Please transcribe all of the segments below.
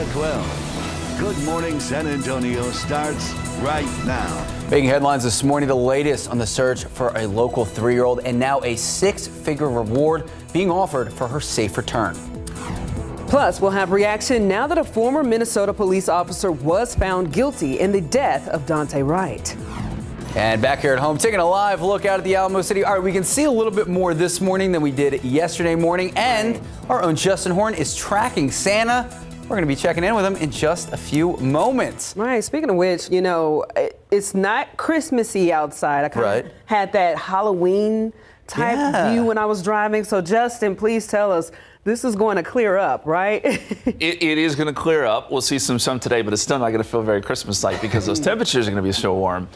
at 12. Good Morning San Antonio starts right now. Making headlines this morning, the latest on the search for a local three-year-old and now a six-figure reward being offered for her safe return. Plus, we'll have reaction now that a former Minnesota police officer was found guilty in the death of Daunte Wright. And back here at home, taking a live look out at the Alamo City. All right, we can see a little bit more this morning than we did yesterday morning. And our own Justin Horn is tracking Santa. We're going to be checking in with him in just a few moments. Right. Speaking of which, you know, it's not Christmassy outside. I kind right. of had that Halloween type Yeah. view when I was driving. So, Justin, please tell us this is going to clear up, right? It, it is going to clear up. We'll see some sun today, but it's still not going to feel very Christmas-like because those temperatures are going to be so warm.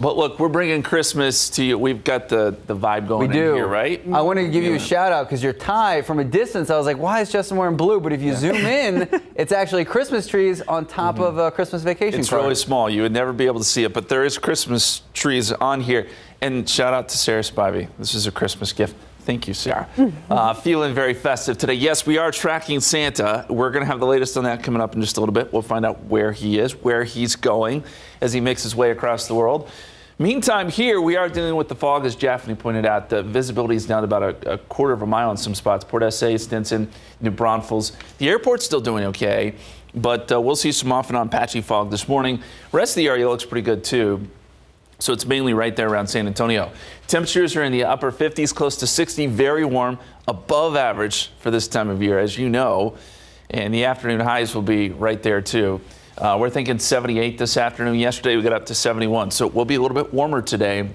But look, we're bringing Christmas to you. We've got the, the vibe going We do. in here, right? I wanted to give you a shout out because your tie from a distance, I was like, why is Justin wearing blue? But if you zoom in, it's actually Christmas trees on top of a Christmas vacation Mm-hmm. It's card. really small. You would never be able to see it, but there is Christmas trees on here. And shout out to Sarah Spivey. This is a Christmas gift. Thank you, Sarah. Uh, feeling very festive today. Yes, we are tracking Santa. We're going to have the latest on that coming up in just a little bit. We'll find out where he is, where he's going as he makes his way across the world. Meantime, here we are dealing with the fog, as Jaffney pointed out. The visibility is down about a, a quarter of a mile in some spots. Port SA, Stinson, New Braunfels. The airport's still doing okay, but uh, we'll see some off and on patchy fog this morning. Rest of the area looks pretty good too. So it's mainly right there around San Antonio. Temperatures are in the upper 50s, close to 60, very warm, above average for this time of year, as you know. And the afternoon highs will be right there too. Uh, we're thinking 78 this afternoon. Yesterday we got up to 71, so it will be a little bit warmer today.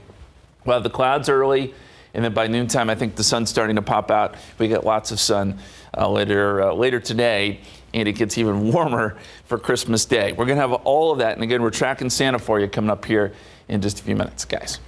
We'll have the clouds early, and then by noontime, I think the sun's starting to pop out. We get lots of sun uh, later uh, later today, and it gets even warmer for Christmas Day. We're going to have all of that, and again, we're tracking Santa for you coming up here in just a few minutes, guys.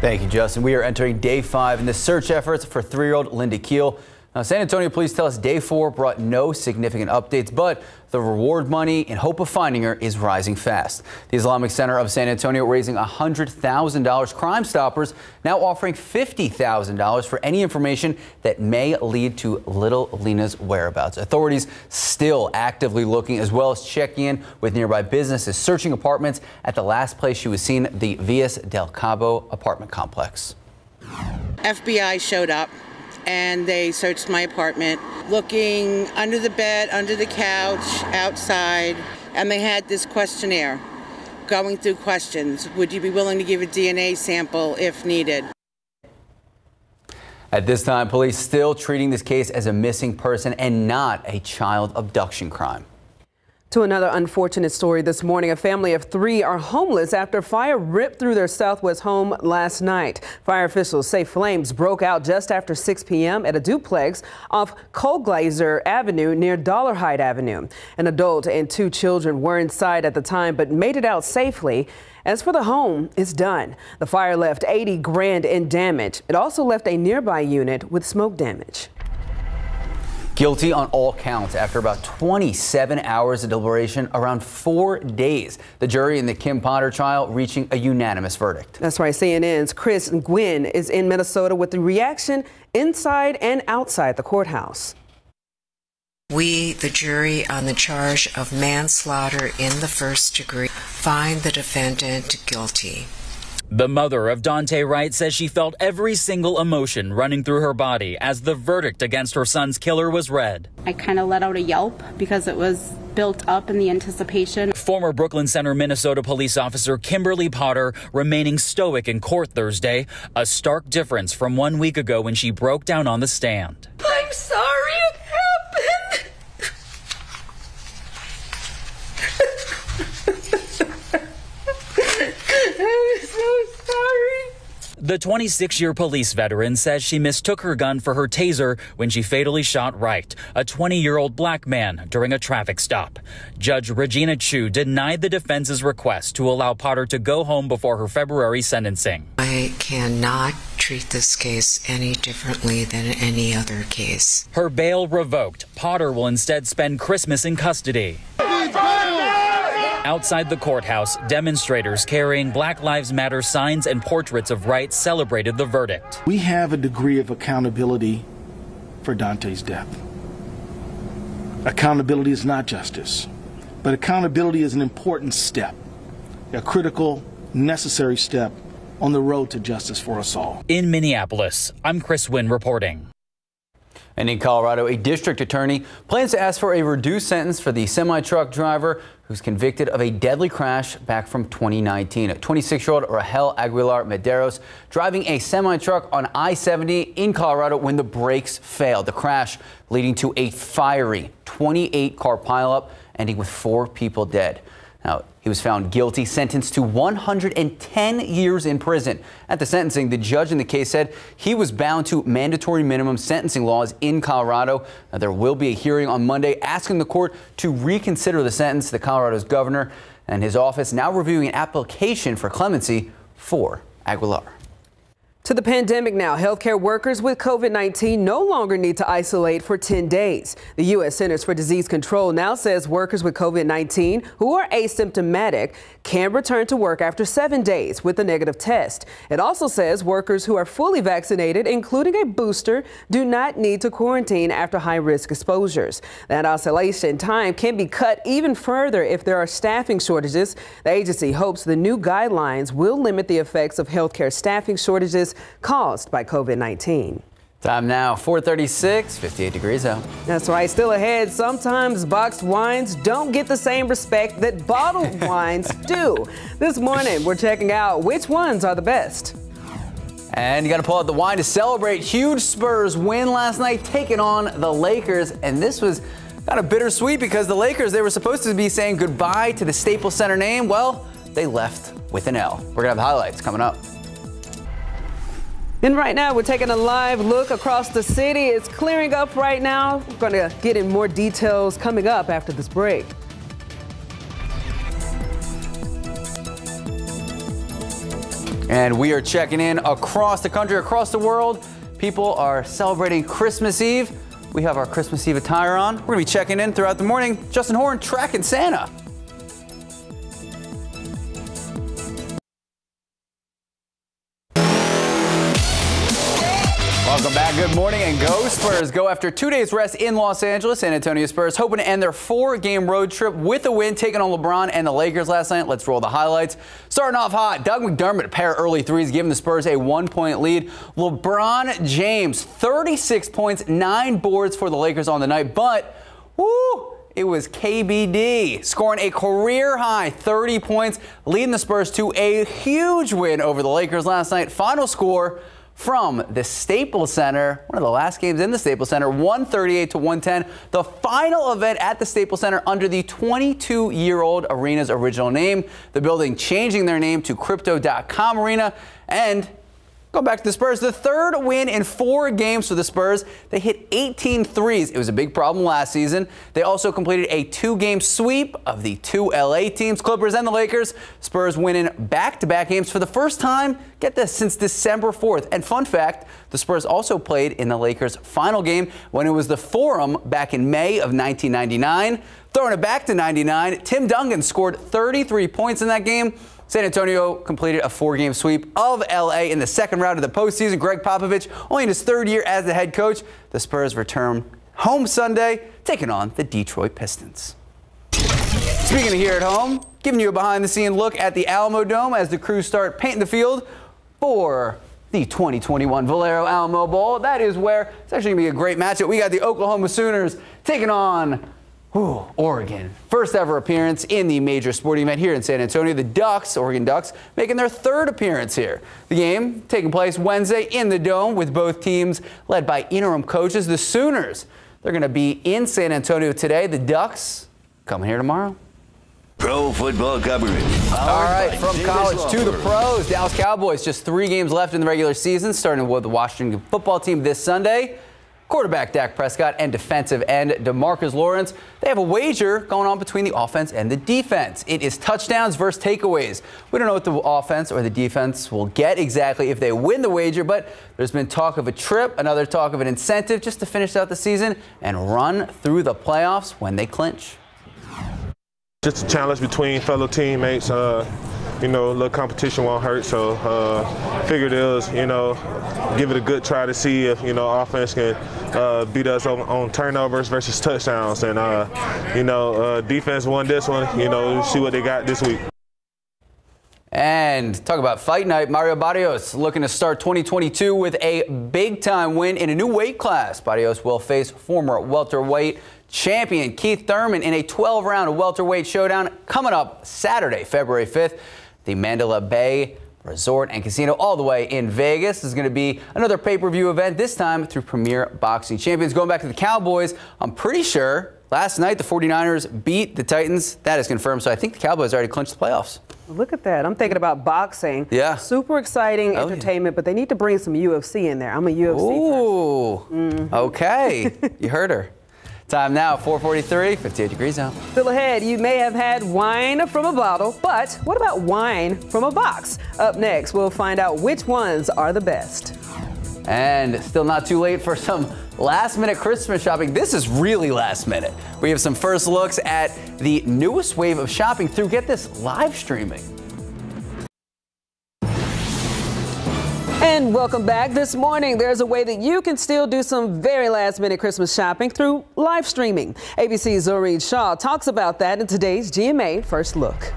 Thank you, Justin. We are entering day five in the search efforts for three-year-old Lina Khil. Now, San Antonio police tell us day four brought no significant updates, but the reward money in hope of finding her is rising fast. The Islamic Center of San Antonio raising $100,000. Crime Stoppers now offering $50,000 for any information that may lead to little Lina's whereabouts. Authorities still actively looking as well as checking in with nearby businesses, searching apartments at the last place she was seen, the Villas del Cabo apartment complex. FBI showed up and they searched my apartment, looking under the bed, under the couch, outside, and they had this questionnaire going through questions. Would you be willing to give a DNA sample if needed? At this time, police still treating this case as a missing person and not a child abduction crime. To another unfortunate story this morning, a family of three are homeless after fire ripped through their southwest home last night. Fire officials say flames broke out just after 6 p.m. at a duplex off Colglazer Avenue near Dollarhide Avenue. An adult and two children were inside at the time but made it out safely. As for the home, it's done. The fire left 80 grand in damage. It also left a nearby unit with smoke damage. Guilty on all counts after about 27 hours of deliberation, around four days. The jury in the Kim Potter trial reaching a unanimous verdict. That's right. CNN's Chris Gwynn is in Minnesota with the reaction inside and outside the courthouse. We, the jury, on the charge of manslaughter in the first degree, find the defendant guilty. The mother of Daunte Wright says she felt every single emotion running through her body as the verdict against her son's killer was read. I kind of let out a yelp because it was built up in the anticipation. Former Brooklyn Center, Minnesota police officer Kimberly Potter remaining stoic in court Thursday, a stark difference from one week ago when she broke down on the stand. I'm sorry it happened. I'm so sorry. The 26 year police veteran says she mistook her gun for her taser when she fatally shot Wright, a 20 year old black man, during a traffic stop. Judge Regina Chu denied the defense's request to allow Potter to go home before her February sentencing. I cannot treat this case any differently than any other case. Her bail revoked. Potter will instead spend Christmas in custody. Outside the courthouse, demonstrators carrying Black Lives Matter signs and portraits of Wright celebrated the verdict. We have a degree of accountability for Daunte's death. Accountability is not justice, but accountability is an important step, a critical, necessary step on the road to justice for us all. In Minneapolis, I'm Chris Wynn reporting. And in Colorado, a district attorney plans to ask for a reduced sentence for the semi truck driver who's convicted of a deadly crash back from 2019. A 26 year old Rogel Aguilar Mederos driving a semi truck on I 70 in Colorado when the brakes failed. The crash leading to a fiery 28 car pileup, ending with four people dead. Now, he was found guilty, sentenced to 110 years in prison. At the sentencing, the judge in the case said he was bound to mandatory minimum sentencing laws in Colorado. Now, there will be a hearing on Monday asking the court to reconsider the sentence. The Colorado's governor and his office now reviewing an application for clemency for Aguilar. To the pandemic now, healthcare workers with COVID 19 no longer need to isolate for 10 days. The U.S. Centers for Disease Control now says workers with COVID 19 who are asymptomatic can return to work after seven days with a negative test. It also says workers who are fully vaccinated, including a booster, do not need to quarantine after high risk exposures. That isolation time can be cut even further if there are staffing shortages. The agency hopes the new guidelines will limit the effects of healthcare staffing shortages caused by COVID 19. Time now, 436, 58 degrees out. That's right. Still ahead, sometimes boxed wines don't get the same respect that bottled wines do. This morning, we're checking out which ones are the best. And you got to pull out the wine to celebrate. Huge Spurs win last night, taking on the Lakers. And this was kind of bittersweet because the Lakers, they were supposed to be saying goodbye to the Staples Center name. Well, they left with an L. We're going to have the highlights coming up. And right now, we're taking a live look across the city. It's clearing up right now. We're going to get in more details coming up after this break. And we are checking in across the country, across the world. People are celebrating Christmas Eve. We have our Christmas Eve attire on. We're going to be checking in throughout the morning. Justin Horn tracking Santa. Spurs. Go after two days rest in Los Angeles. San Antonio Spurs hoping to end their four game road trip with a win, taking on LeBron and the Lakers last night. Let's roll the highlights. Starting off hot, Doug McDermott, a pair early threes, giving the Spurs a one point lead. LeBron James, 36 points, nine boards for the Lakers on the night, but woo, it was KBD scoring a career high 30 points, leading the Spurs to a huge win over the Lakers last night. Final score from the Staples Center, one of the last games in the Staples Center, 138 to 110. The final event at the Staples Center under the 22 year old arena's original name. The building changing their name to Crypto.com Arena and Go back to the Spurs. The third win in four games for the Spurs. They hit 18 threes. It was a big problem last season. They also completed a two game sweep of the two LA teams, Clippers and the Lakers. Spurs winning back to back games for the first time, get this, since December 4th. And fun fact the Spurs also played in the Lakers' final game when it was the Forum back in May of 1999. Throwing it back to 99, Tim Duncan scored 33 points in that game. San Antonio completed a four-game sweep of LA in the second round of the postseason. Gregg Popovich, only in his third year as the head coach, the Spurs return home Sunday, taking on the Detroit Pistons. Speaking of here at home, giving you a behind-the-scene look at the Alamodome as the crews start painting the field for the 2021 Valero Alamo Bowl. That is where it's actually going to be a great matchup. We got the Oklahoma Sooners taking on Ooh, Oregon. First ever appearance in the major sporting event here in San Antonio. The Ducks, Oregon Ducks, making their third appearance here. The game taking place Wednesday in the Dome with both teams led by interim coaches. The Sooners, they're going to be in San Antonio today. The Ducks coming here tomorrow. Pro football coverage. All right, from college to the pros. Dallas Cowboys, just three games left in the regular season, starting with the Washington football team this Sunday. Quarterback Dak Prescott and defensive end Demarcus Lawrence, they have a wager going on between the offense and the defense. It is touchdowns versus takeaways. We don't know what the offense or the defense will get exactly if they win the wager, but there's been talk of a trip, another talk of an incentive just to finish out the season and run through the playoffs when they clinch. Just a challenge between fellow teammates. Uh, you know, a little competition won't hurt. So uh, figured it was, you know, give it a good try to see if, you know, offense can uh, beat us on, on, turnovers versus touchdowns. And, uh, you know, uh, defense won this one. You know, see what they got this week. And talk about fight night. Mario Barrios looking to start 2022 with a big time win in a new weight class. Barrios will face former welterweight champion Keith Thurman in a 12 round welterweight showdown coming up Saturday, February 5th. The Mandalay Bay Resort and Casino all the way in Vegas. This is going to be another pay-per-view event, this time through Premier Boxing Champions. Going back to the Cowboys, I'm pretty sure last night the 49ers beat the Titans. That is confirmed, so I think the Cowboys already clinched the playoffs. Look at that. I'm thinking about boxing. Yeah. Super exciting oh, entertainment, yeah. but they need to bring some UFC in there. I'm a UFC Ooh. Mm -hmm. Okay. you heard her. Time now, 443, 58 degrees out. Still ahead, you may have had wine from a bottle, but what about wine from a box? Up next, we'll find out which ones are the best. And still not too late for some last minute Christmas shopping. This is really last minute. We have some first looks at the newest wave of shopping through, get this, live streaming. And welcome back. This morning, there's a way that you can still do some very last minute Christmas shopping through live streaming. ABC's Zohreen Shah talks about that in today's GMA First Look.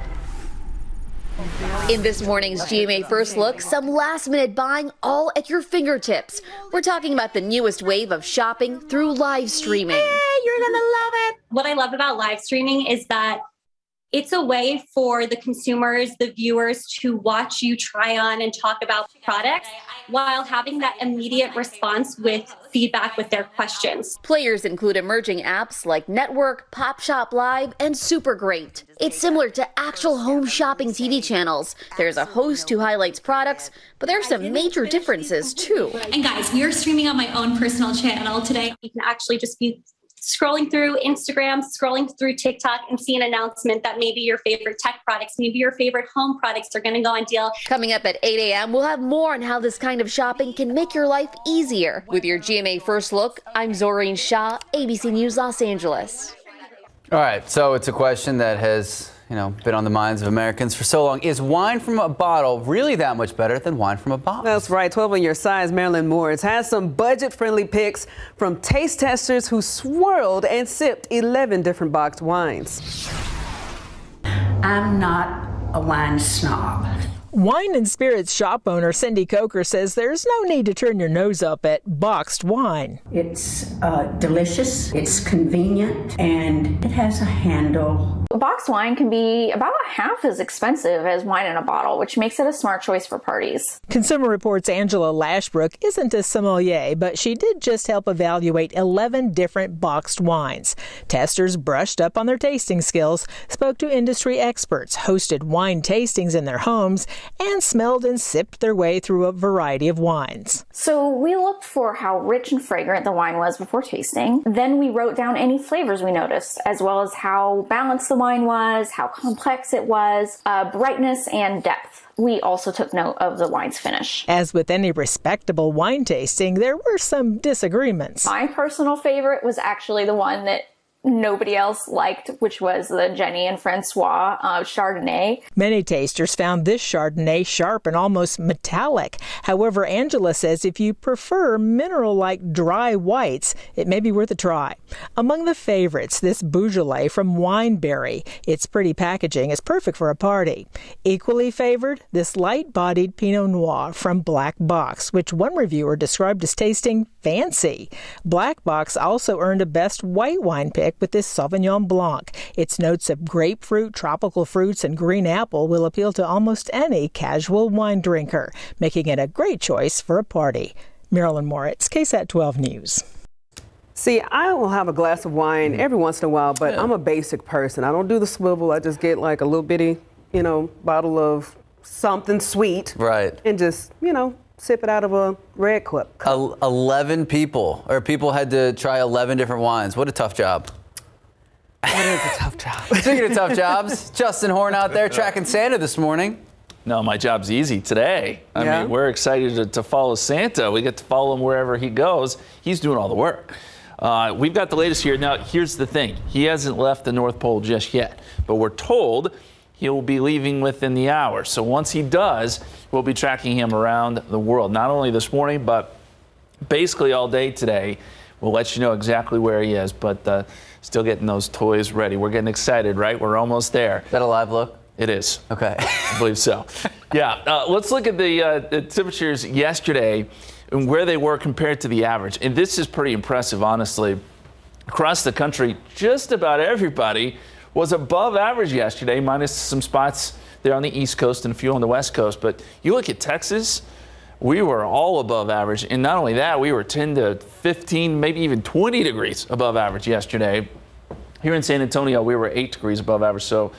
In this morning's GMA First Look, some last minute buying all at your fingertips. We're talking about the newest wave of shopping through live streaming. Hey, you're gonna love it. What I love about live streaming is that it's a way for the consumers, the viewers to watch you try on and talk about products while having that immediate response with feedback with their questions. Players include emerging apps like NTWRK, Pop Shop Live, and Supergreat. It's similar to actual home shopping TV channels. There's a host who highlights products, but there are some major differences too. And guys, we are streaming on my own personal channel today. You can actually just be scrolling through Instagram, scrolling through TikTok, and see an announcement that maybe your favorite tech products, maybe your favorite home products are going to go on deal. Coming up at 8 a.m., we'll have more on how this kind of shopping can make your life easier. With your GMA First Look, I'm Zohreen Shah, ABC News Los Angeles. All right, so it's a question that has you know, been on the minds of Americans for so long. Is wine from a bottle really that much better than wine from a box? That's right. 12 on your side, Marilyn Moritz has some budget-friendly picks from taste testers who swirled and sipped 11 different boxed wines. I'm not a wine snob. Wine and spirits shop owner Cindy Coker says there's no need to turn your nose up at boxed wine. It's uh, delicious, it's convenient, and it has a handle Boxed wine can be about half as expensive as wine in a bottle, which makes it a smart choice for parties. Consumer Reports Angela Lashbrook isn't a sommelier, but she did just help evaluate 11 different boxed wines. Testers brushed up on their tasting skills, spoke to industry experts, hosted wine tastings in their homes, and smelled and sipped their way through a variety of wines. So we looked for how rich and fragrant the wine was before tasting. Then we wrote down any flavors we noticed, as well as how balanced the wine was, how complex it was, uh, brightness and depth. We also took note of the wine's finish. As with any respectable wine tasting, there were some disagreements. My personal favorite was actually the one that nobody else liked, which was the Jenny and Francois uh, Chardonnay. Many tasters found this Chardonnay sharp and almost metallic. However, Angela says if you prefer mineral like dry whites, it may be worth a try. Among the favorites, this Beaujolais from Wineberry. Its pretty packaging is perfect for a party. Equally favored, this light bodied Pinot Noir from Black Box, which one reviewer described as tasting fancy. Black Box also earned a best white wine pick with this Sauvignon Blanc. Its notes of grapefruit, tropical fruits, and green apple will appeal to almost any casual wine drinker, making it a great choice for a party. Marilyn Moritz, KSAT 12 News. See, I will have a glass of wine every once in a while, but yeah. I'm a basic person. I don't do the swivel. I just get like a little bitty, you know, bottle of something sweet. Right. And just, you know, sip it out of a red cup. 11 people, or people had to try 11 different wines. What a tough job. It is a tough job. Speaking of tough jobs, Justin Horn out there tracking Santa this morning. No, my job's easy today. I yeah. mean, we're excited to, to, follow Santa. We get to follow him wherever he goes. He's doing all the work. Uh, we've got the latest here. Now, here's the thing. He hasn't left the North Pole just yet, but we're told he will be leaving within the hour. So once he does, we'll be tracking him around the world, not only this morning, but basically all day today. We'll let you know exactly where he is, but uh, still getting those toys ready. We're getting excited, right? We're almost there. Is that a live look? It is. Okay. I believe so. Yeah. Uh, let's look at the, uh, the temperatures yesterday and where they were compared to the average. And this is pretty impressive, honestly. Across the country, just about everybody was above average yesterday, minus some spots there on the East Coast and a few on the West Coast. But you look at Texas, we were all above average. And not only that, we were 10 to 15, maybe even 20 degrees above average yesterday. Here in San Antonio, we were 8 degrees above average. So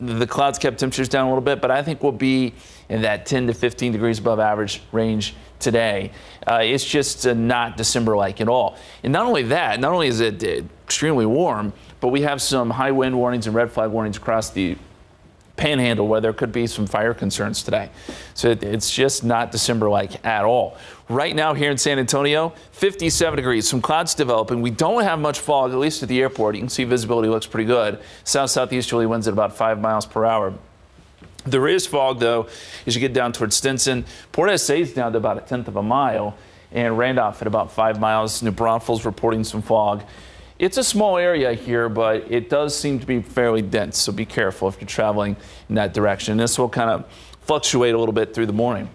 the clouds kept temperatures down a little bit, but I think we'll be in that 10 to 15 degrees above average range today. Uh, it's just uh, not December like at all. And not only that, not only is it uh, extremely warm, but we have some high wind warnings and red flag warnings across the panhandle where there could be some fire concerns today. So it, it's just not December like at all. Right now here in San Antonio, 57 degrees, some clouds developing. We don't have much fog, at least at the airport. You can see visibility looks pretty good. South southeasterly winds at about 5 miles per hour. There is fog, though, as you get down towards Stinson. Port is down to about a tenth of a mile, and Randolph at about five miles. New Braunfels reporting some fog. It's a small area here, but it does seem to be fairly dense, so be careful if you're traveling in that direction. This will kind of fluctuate a little bit through the morning.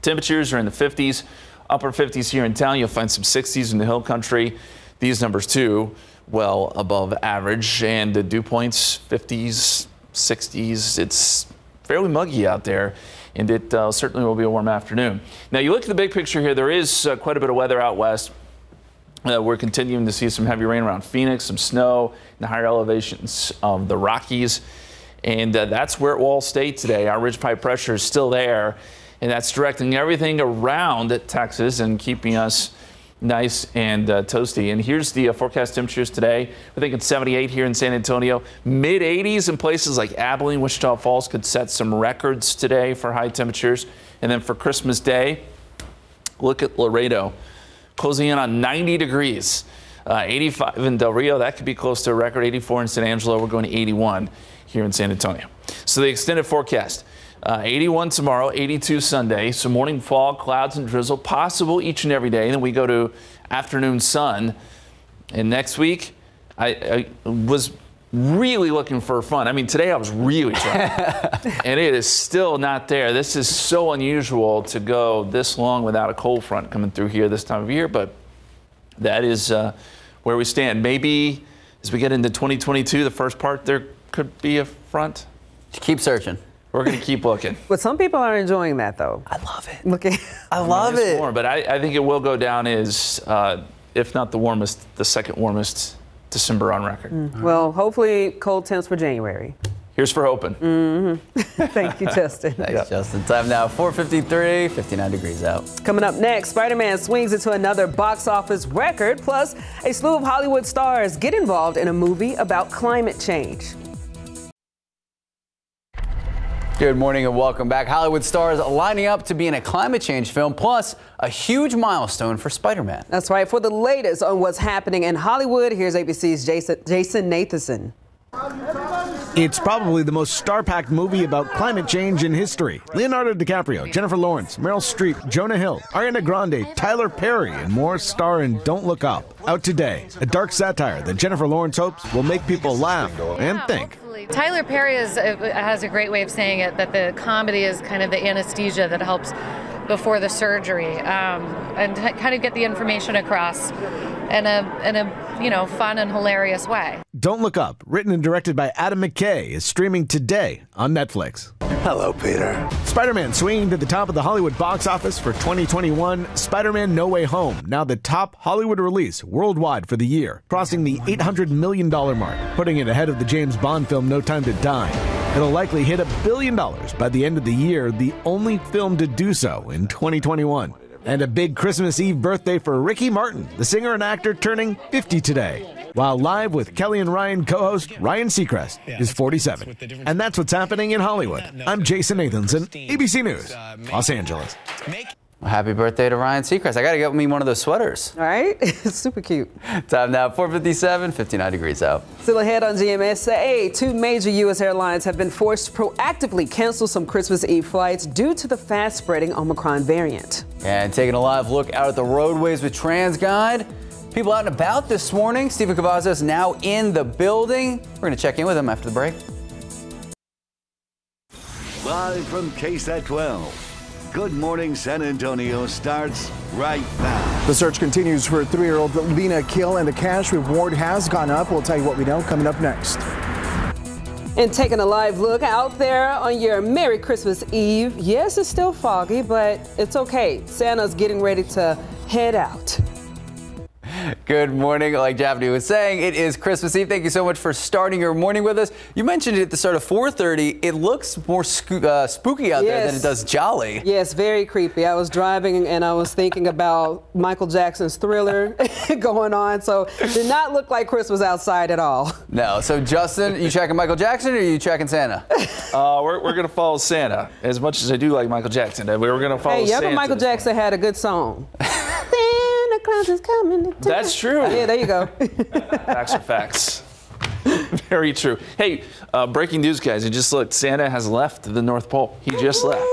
Temperatures are in the 50s, upper 50s here in town. You'll find some 60s in the hill country. These numbers, too, well above average. And the dew points, 50s, 60s. It's fairly muggy out there, and it uh, certainly will be a warm afternoon. Now, you look at the big picture here, there is uh, quite a bit of weather out west. Uh, we're continuing to see some heavy rain around Phoenix, some snow in the higher elevations of the Rockies. And uh, that's where it will stay today. Our ridge pipe pressure is still there, and that's directing everything around Texas and keeping us nice and uh, toasty. And here's the uh, forecast temperatures today. We're thinking 78 here in San Antonio, mid 80s in places like Abilene, Wichita Falls could set some records today for high temperatures. And then for Christmas Day, look at Laredo closing in on 90 degrees. Uh, 85 in Del Rio, that could be close to a record. 84 in San Angelo, we're going to 81 here in San Antonio. So the extended forecast. Uh, 81 tomorrow, 82 Sunday. Some morning fog, clouds, and drizzle possible each and every day. And then we go to afternoon sun. And next week, I, I was really looking for fun. I mean, today I was really trying, and it is still not there. This is so unusual to go this long without a cold front coming through here this time of year, but that is uh, where we stand. Maybe as we get into 2022, the first part, there could be a front. Keep searching. We're going to keep looking. But some people are enjoying that, though. I love it. Looking. I love I mean, it. Warm, but I, I, think it will go down as, uh, if not the warmest, the second warmest December on record. Mm. Well, hopefully cold temps for January. Here's for hoping. Mm-hmm. Thank you, Justin. Thanks, yep. Justin. Time now, 453, 59 degrees out. Coming up next, Spider-Man swings into another box office record, plus a slew of Hollywood stars get involved in a movie about climate change. Good morning and welcome back. Hollywood stars lining up to be in a climate change film, plus a huge milestone for Spider-Man. That's right. For the latest on what's happening in Hollywood, here's ABC's Jason, Jason Nathanson. It's probably the most star packed movie about climate change in history. Leonardo DiCaprio, Jennifer Lawrence, Meryl Streep, Jonah Hill, Ariana Grande, Tyler Perry, and more star in Don't Look Up. Out today, a dark satire that Jennifer Lawrence hopes will make people laugh and think. Tyler Perry is, uh, has a great way of saying it that the comedy is kind of the anesthesia that helps before the surgery um, and kind of get the information across in a, in a you know fun and hilarious way. Don't Look Up, written and directed by Adam McKay, is streaming today on Netflix. Hello, Peter. Spider Man swinging to the top of the Hollywood box office for 2021. Spider Man No Way Home, now the top Hollywood release worldwide for the year, crossing the $800 million mark, putting it ahead of the James Bond film No Time to Die. It'll likely hit a billion dollars by the end of the year, the only film to do so in 2021. And a big Christmas Eve birthday for Ricky Martin, the singer and actor turning 50 today. While live with Kelly and Ryan co host Ryan Seacrest is 47. And that's what's happening in Hollywood. I'm Jason Nathanson, ABC News, Los Angeles. Happy birthday to Ryan Seacrest. I got to get me one of those sweaters. All right. Super cute. Time now, 457, 59 degrees out. Still ahead on GMSA, two major U.S. airlines have been forced to proactively cancel some Christmas Eve flights due to the fast spreading Omicron variant. And taking a live look out at the roadways with TransGuide. People out and about this morning. Stephen Cavazos now in the building. We're going to check in with him after the break. Live from KSAT 12. Good Morning San Antonio starts right now. The search continues for three-year-old Lina Khil, and the cash reward has gone up. We'll tell you what we know coming up next. And taking a live look out there on your Merry Christmas Eve. Yes, it's still foggy, but it's okay. Santa's getting ready to head out. Good morning. Like Japhanie was saying, it is Christmas Eve. Thank you so much for starting your morning with us. You mentioned it at the start of 4:30. It looks more uh, spooky out yes. there than it does jolly. Yes, very creepy. I was driving and I was thinking about Michael Jackson's Thriller going on. So did not look like Christmas outside at all. No. So Justin, you checking Michael Jackson or are you checking Santa? Uh, we're, we're gonna follow Santa. As much as I do like Michael Jackson, we were gonna follow. Hey, Santa. Michael Jackson had a good song. Claus is coming. That's true. Yeah, there you go. facts are facts. Very true. Hey, uh, breaking news, guys. I just looked. Santa has left the North Pole. He just left.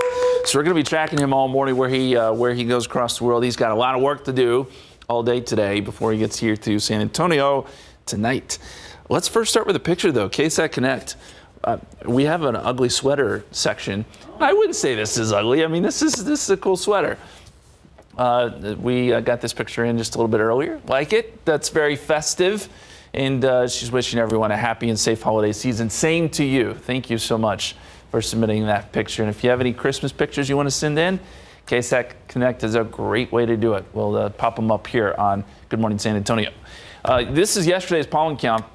So we're going to be tracking him all morning where he uh, where he goes across the world. He's got a lot of work to do all day today before he gets here to San Antonio tonight. Let's first start with a picture, though. KSAT Connect. Uh, we have an ugly sweater section. I wouldn't say this is ugly. I mean, this is this is a cool sweater. Uh, we uh, got this picture in just a little bit earlier. Like it? That's very festive. And uh, she's wishing everyone a happy and safe holiday season. Same to you. Thank you so much for submitting that picture. And if you have any Christmas pictures you want to send in, KSAT Connect is a great way to do it. We'll uh, pop them up here on Good Morning San Antonio. Uh, this is yesterday's pollen count.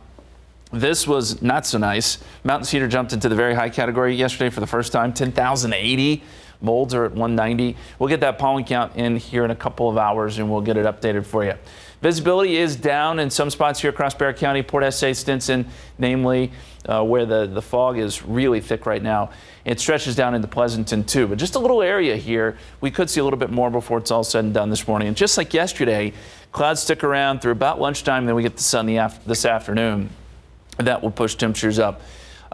This was not so nice. Mountain cedar jumped into the very high category yesterday for the first time, 10,080. Molds are at 190. We'll get that pollen count in here in a couple of hours and we'll get it updated for you. Visibility is down in some spots here across Bexar County, Port SA, Stinson, namely uh, where the, the fog is really thick right now. It stretches down into Pleasanton too, but just a little area here. We could see a little bit more before it's all said and done this morning. And just like yesterday, clouds stick around through about lunchtime, then we get the sun the af this afternoon. That will push temperatures up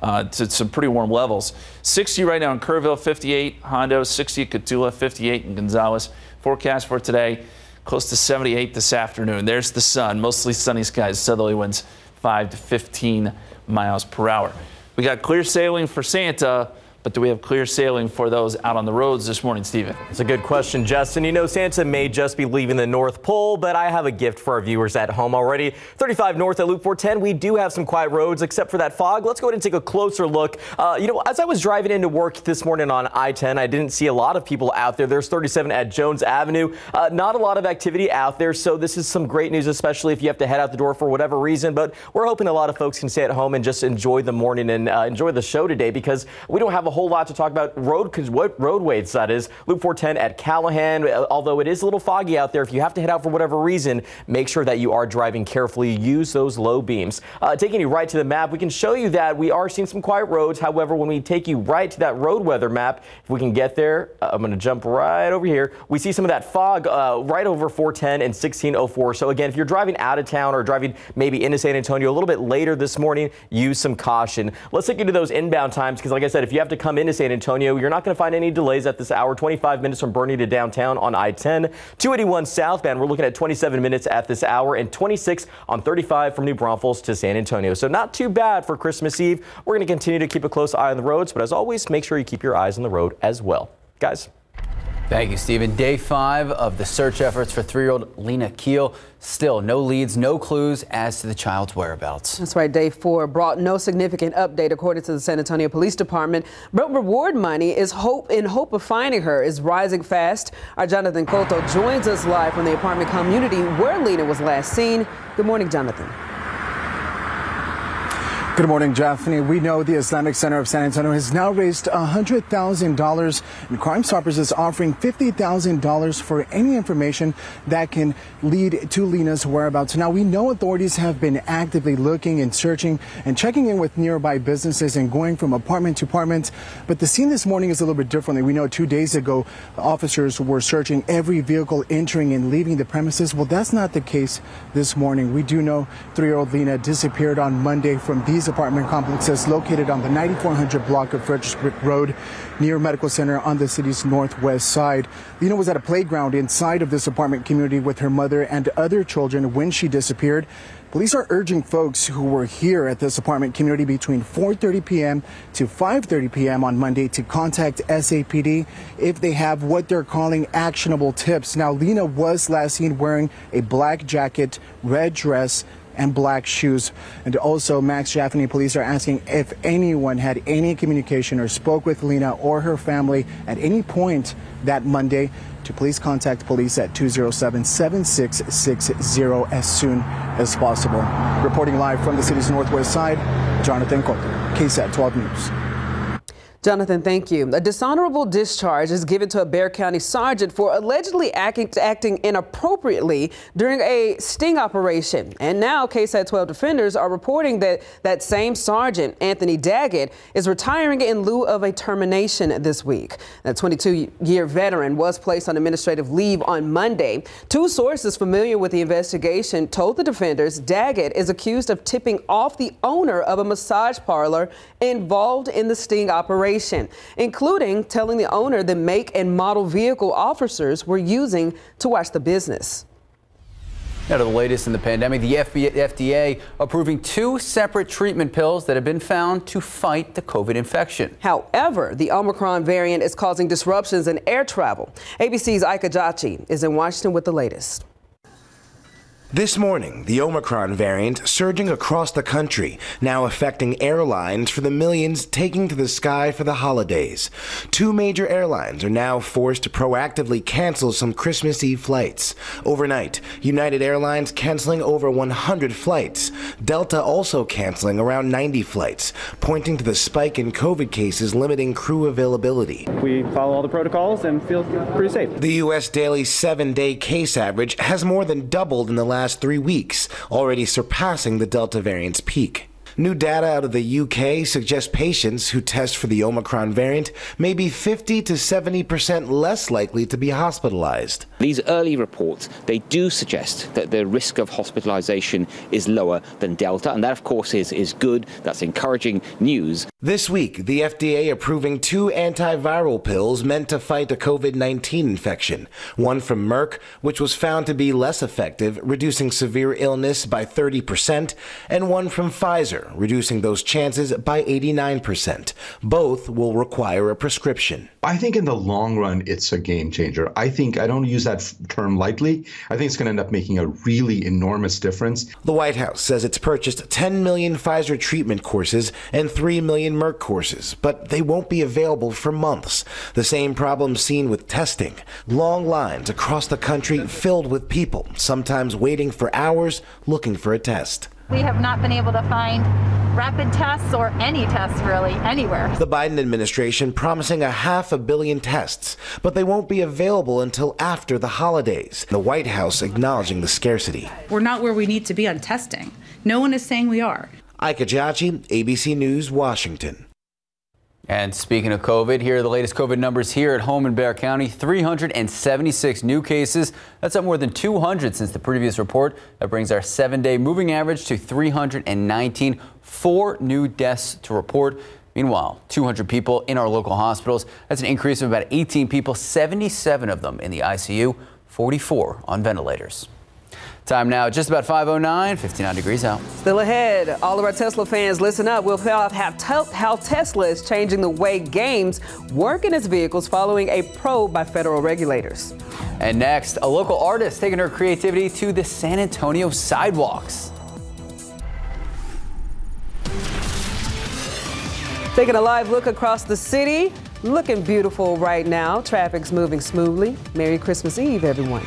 uh, to some pretty warm levels. 60 right now in Kerrville, 58 Hondo, 60 at Cotulla, 58 in Gonzales. Forecast for today, close to 78 this afternoon. There's the sun, mostly sunny skies, southerly winds 5 to 15 miles per hour. We got clear sailing for Santa but do we have clear sailing for those out on the roads this morning, Stephen? It's a good question, Justin. You know, Santa may just be leaving the North Pole, but I have a gift for our viewers at home already. 35 north at Loop 410, we do have some quiet roads except for that fog. Let's go ahead and take a closer look. Uh, you know, as I was driving into work this morning on I-10, I didn't see a lot of people out there. There's 37 at Jones Avenue. Uh, not a lot of activity out there, so this is some great news, especially if you have to head out the door for whatever reason. But we're hoping a lot of folks can stay at home and just enjoy the morning and uh, enjoy the show today because we don't have a whole lot to talk about road, because what roadways that is. Loop 410 at Callahan, although it is a little foggy out there, if you have to head out for whatever reason, make sure that you are driving carefully. Use those low beams. Uh, taking you right to the map, we can show you that we are seeing some quiet roads. However, when we take you right to that road weather map, if we can get there, uh, I'm going to jump right over here. We see some of that fog uh, right over 410 and 1604. So again, if you're driving out of town or driving maybe into San Antonio a little bit later this morning, use some caution. Let's take you to those inbound times because like I said, if you have to come into San Antonio. You're not going to find any delays at this hour. 25 minutes from Boerne to downtown on I-10. 281 southbound, we're looking at 27 minutes at this hour and 26 on 35 from New Braunfels to San Antonio. So not too bad for Christmas Eve. We're going to continue to keep a close eye on the roads, but as always, make sure you keep your eyes on the road as well. Guys. Thank you, Stephen. Day five of the search efforts for three-year-old Lina Khil. Still no leads, no clues as to the child's whereabouts. That's right. Day four brought no significant update, according to the San Antonio Police Department. But reward money is hope in hope of finding her is rising fast. Our Jonathan Cotto joins us live from the apartment community where Lina was last seen. Good morning, Jonathan. Good morning, Jeffany. We know the Islamic Center of San Antonio has now raised $100,000 and Crime Stoppers is offering $50,000 for any information that can lead to Lina's whereabouts. Now, we know authorities have been actively looking and searching and checking in with nearby businesses and going from apartment to apartment. But the scene this morning is a little bit differently. We know two days ago, officers were searching every vehicle entering and leaving the premises. Well, that's not the case this morning. We do know three-year-old Lina disappeared on Monday from these apartment complexes located on the 9400 block of Fredericksburg Road near Medical Center on the city's northwest side. Lina was at a playground inside of this apartment community with her mother and other children when she disappeared. Police are urging folks who were here at this apartment community between 4:30 p.m. to 5:30 p.m. on Monday to contact SAPD if they have what they're calling actionable tips. Now, Lina was last seen wearing a black jacket, red dress, and black shoes. And also, Max Jaffany police are asking if anyone had any communication or spoke with Lina or her family at any point that Monday to please contact police at 207-7660 as soon as possible. Reporting live from the city's northwest side, Jonathan Cotto, KSAT 12 News. Jonathan, thank you. A dishonorable discharge is given to a Bexar County sergeant for allegedly acting, acting inappropriately during a sting operation. And now KSAT 12 defenders are reporting that that same sergeant, Anthony Daggett, is retiring in lieu of a termination this week. The 22-year veteran was placed on administrative leave on Monday. Two sources familiar with the investigation told the defenders Daggett is accused of tipping off the owner of a massage parlor involved in the sting operation including telling the owner the make and model vehicle officers were using to watch the business. Now to the latest in the pandemic, the FDA approving two separate treatment pills that have been found to fight the COVID infection. However, the Omicron variant is causing disruptions in air travel. ABC's Ike Ejiochi is in Washington with the latest. This morning, the Omicron variant surging across the country, now affecting airlines for the millions taking to the sky for the holidays. Two major airlines are now forced to proactively cancel some Christmas Eve flights. Overnight, United Airlines canceling over 100 flights. Delta also canceling around 90 flights, pointing to the spike in COVID cases limiting crew availability. We follow all the protocols and feel pretty safe. The U.S. daily seven day case average has more than doubled in the last last three weeks, already surpassing the Delta variant's peak. New data out of the UK suggests patients who test for the Omicron variant may be 50 to 70% less likely to be hospitalized. These early reports, they do suggest that the risk of hospitalization is lower than Delta, and that of course is, is good. That's encouraging news. This week, the FDA approving two antiviral pills meant to fight a COVID 19 infection. One from Merck, which was found to be less effective, reducing severe illness by 30%, and one from Pfizer reducing those chances by 89%. Both will require a prescription. I think in the long run, it's a game changer. I think, I don't use that term lightly, I think it's going to end up making a really enormous difference. The White House says it's purchased 10 million Pfizer treatment courses and 3 million Merck courses, but they won't be available for months. The same problem seen with testing. Long lines across the country filled with people, sometimes waiting for hours looking for a test. We have not been able to find rapid tests or any tests really anywhere. The Biden administration promising a half a billion tests, but they won't be available until after the holidays. The White House acknowledging the scarcity. We're not where we need to be on testing. No one is saying we are. Ike Ejiochi, ABC News, Washington. And speaking of COVID, here are the latest COVID numbers here at home in Bexar County. 376 new cases. That's up more than 200 since the previous report. That brings our seven-day moving average to 319. Four new deaths to report. Meanwhile, 200 people in our local hospitals. That's an increase of about 18 people, 77 of them in the ICU, 44 on ventilators. Time now, just about 509, 59 degrees out. Still ahead, all of our Tesla fans, listen up. We'll find out how Tesla is changing the way games work in its vehicles following a probe by federal regulators. And next, a local artist taking her creativity to the San Antonio sidewalks. Taking a live look across the city, looking beautiful right now. Traffic's moving smoothly. Merry Christmas Eve, everyone.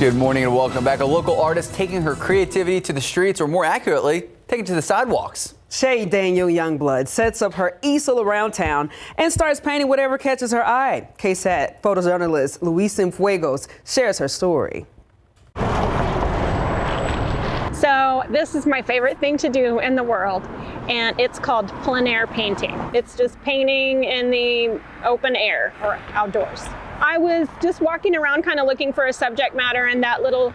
Good morning and welcome back. A local artist taking her creativity to the streets, or more accurately, taking to the sidewalks. Shay Daniel Youngblood sets up her easel around town and starts painting whatever catches her eye. KSAT photojournalist Luis Fuegos shares her story. So this is my favorite thing to do in the world, and it's called plein air painting. It's just painting in the open air or outdoors. I was just walking around kind of looking for a subject matter and that little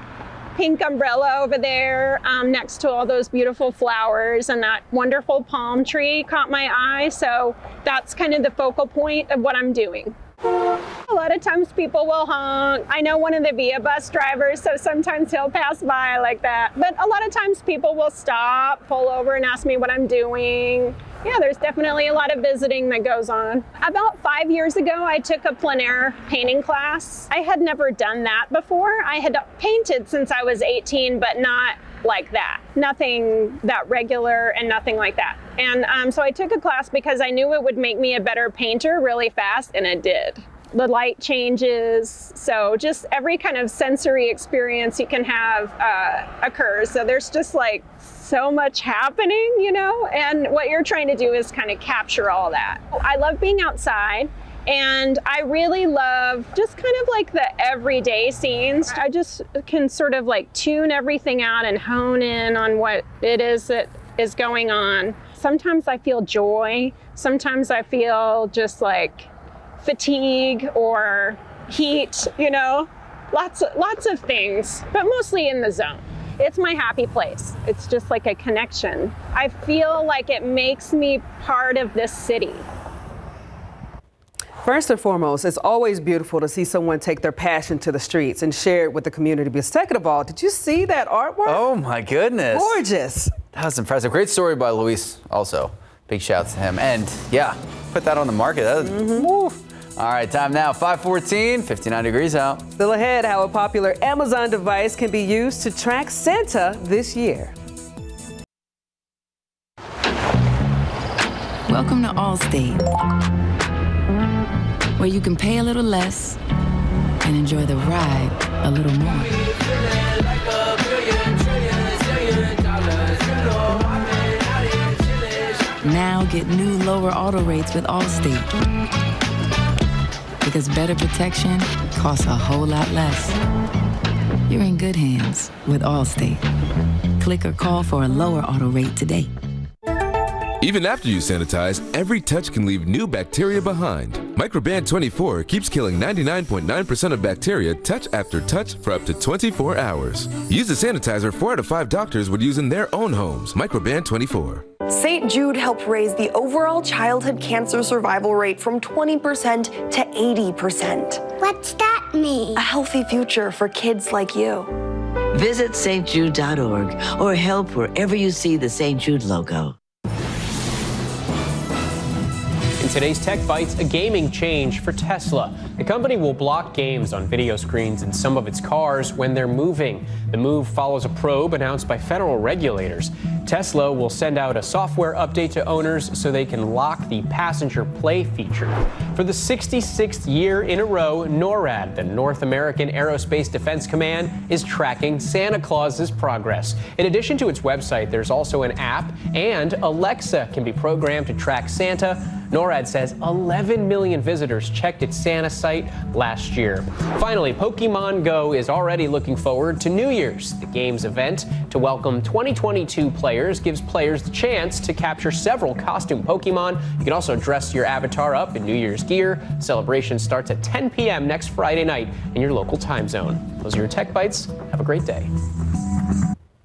pink umbrella over there um, next to all those beautiful flowers and that wonderful palm tree caught my eye. So that's kind of the focal point of what I'm doing. A lot of times people will honk. I know one of the Via bus drivers, so sometimes he'll pass by like that. But a lot of times people will stop, pull over, and ask me what I'm doing. Yeah, there's definitely a lot of visiting that goes on. About five years ago, I took a plein air painting class. I had never done that before. I had painted since I was 18, but not like that. Nothing that regular and nothing like that. And um, so I took a class because I knew it would make me a better painter really fast, and it did. The light changes, so just every kind of sensory experience you can have uh, occurs. So there's just like so much happening, you know, and what you're trying to do is kind of capture all that. I love being outside. And I really love just kind of like the everyday scenes. I just can sort of like tune everything out and hone in on what it is that is going on. Sometimes I feel joy, sometimes I feel just like fatigue or heat, you know, lots of, lots of things, but mostly in the zone. It's my happy place. It's just like a connection. I feel like it makes me part of this city. First and foremost, it's always beautiful to see someone take their passion to the streets and share it with the community. But second of all, did you see that artwork? Oh my goodness. Gorgeous. That was impressive. Great story by Luis also. Big shouts to him. And yeah, put that on the market. That Mm-hmm. All right, time now, 514, 59 degrees out. Still ahead, how a popular Amazon device can be used to track Santa this year. Welcome to Allstate, where you can pay a little less and enjoy the ride a little more. Now get new lower auto rates with Allstate. Because better protection costs a whole lot less. You're in good hands with Allstate. Click or call for a lower auto rate today. Even after you sanitize, every touch can leave new bacteria behind. Microban 24 keeps killing 99.9% of bacteria touch after touch for up to 24 hours. Use the sanitizer 4 out of 5 doctors would use in their own homes. Microban 24. St. Jude helped raise the overall childhood cancer survival rate from 20% to 80%. What's that mean? A healthy future for kids like you. Visit stjude.org or help wherever you see the St. Jude logo. Today's Tech Bites, a gaming change for Tesla. The company will block games on video screens in some of its cars when they're moving. The move follows a probe announced by federal regulators. Tesla will send out a software update to owners so they can lock the passenger play feature. For the 66th year in a row, NORAD, the North American Aerospace Defense Command, is tracking Santa Claus's progress. In addition to its website, there's also an app, and Alexa can be programmed to track Santa. NORAD says 11 million visitors checked its Santa site last year. Finally, Pokemon Go is already looking forward to New Year's. The game's event to welcome 2022 players gives players the chance to capture several costume Pokemon. You can also dress your avatar up in New Year's gear. Celebration starts at 10 p.m. next Friday night in your local time zone. Those are your Tech Bites. Have a great day.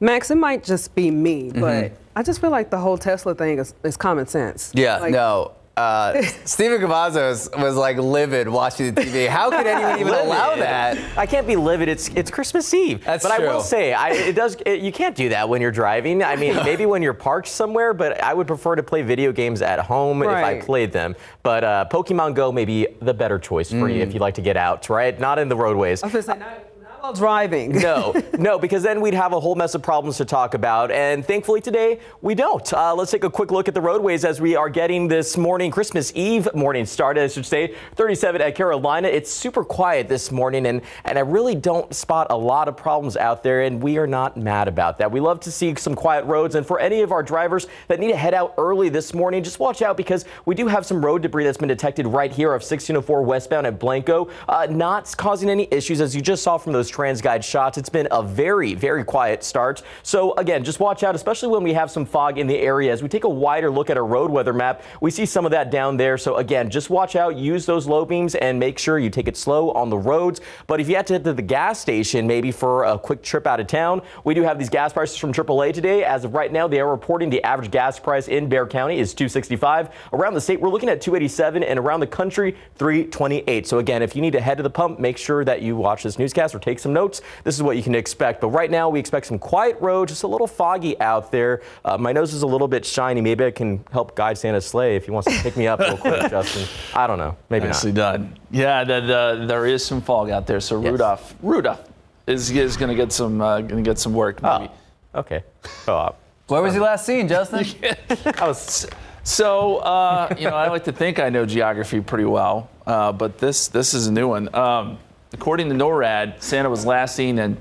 Max, it might just be me, but Mhm. I just feel like the whole Tesla thing is, is common sense. Yeah, Like, no. Uh, Stephen Cavazos was like livid watching the TV. How could anyone even allow that? I can't be livid. It's it's Christmas Eve. That's but I will say, I, it does. It, you can't do that when you're driving. I mean, maybe when you're parked somewhere, but I would prefer to play video games at home if I played them. But uh, Pokemon Go may be the better choice for you Mm. if you like to get out, right? Not in the roadways. I was gonna say, not, while driving. no, no, because then we'd have a whole mess of problems to talk about. And thankfully today we don't. Uh, let's take a quick look at the roadways as we are getting this morning, Christmas Eve morning started, I should say. 37 at Carolina. It's super quiet this morning, and, and I really don't spot a lot of problems out there, and we are not mad about that. We love to see some quiet roads, and for any of our drivers that need to head out early this morning, just watch out because we do have some road debris that's been detected right here of 1604 westbound at Blanco. Uh, not causing any issues, as you just saw from those TransGuide shots. It's been a very, very quiet start. So again, just watch out, especially when we have some fog in the area. As we take a wider look at our road weather map, we see some of that down there. So again, just watch out, use those low beams, and make sure you take it slow on the roads. But if you had to head to the gas station, maybe for a quick trip out of town, we do have these gas prices from AAA today. As of right now, they are reporting the average gas price in Bexar County is 265. Around the state, we're looking at 287, and around the country, 328. So again, if you need to head to the pump, make sure that you watch this newscast or take some notes. This is what you can expect. But right now, we expect some quiet roads, just a little foggy out there. Uh, my nose is a little bit shiny. Maybe I can help guide Santa's sleigh if he wants to pick me up real quick, Justin. I don't know. Maybe Nicely not. done. Yeah, the, the, there is some fog out there. So Rudolph, Rudolph is, is going to get some uh, going to get some work. Maybe. Okay. Oh, Where was he last seen, Justin? I was. So uh, you know, I like to think I know geography pretty well, uh, but this this is a new one. Um, according to NORAD, Santa was last seen in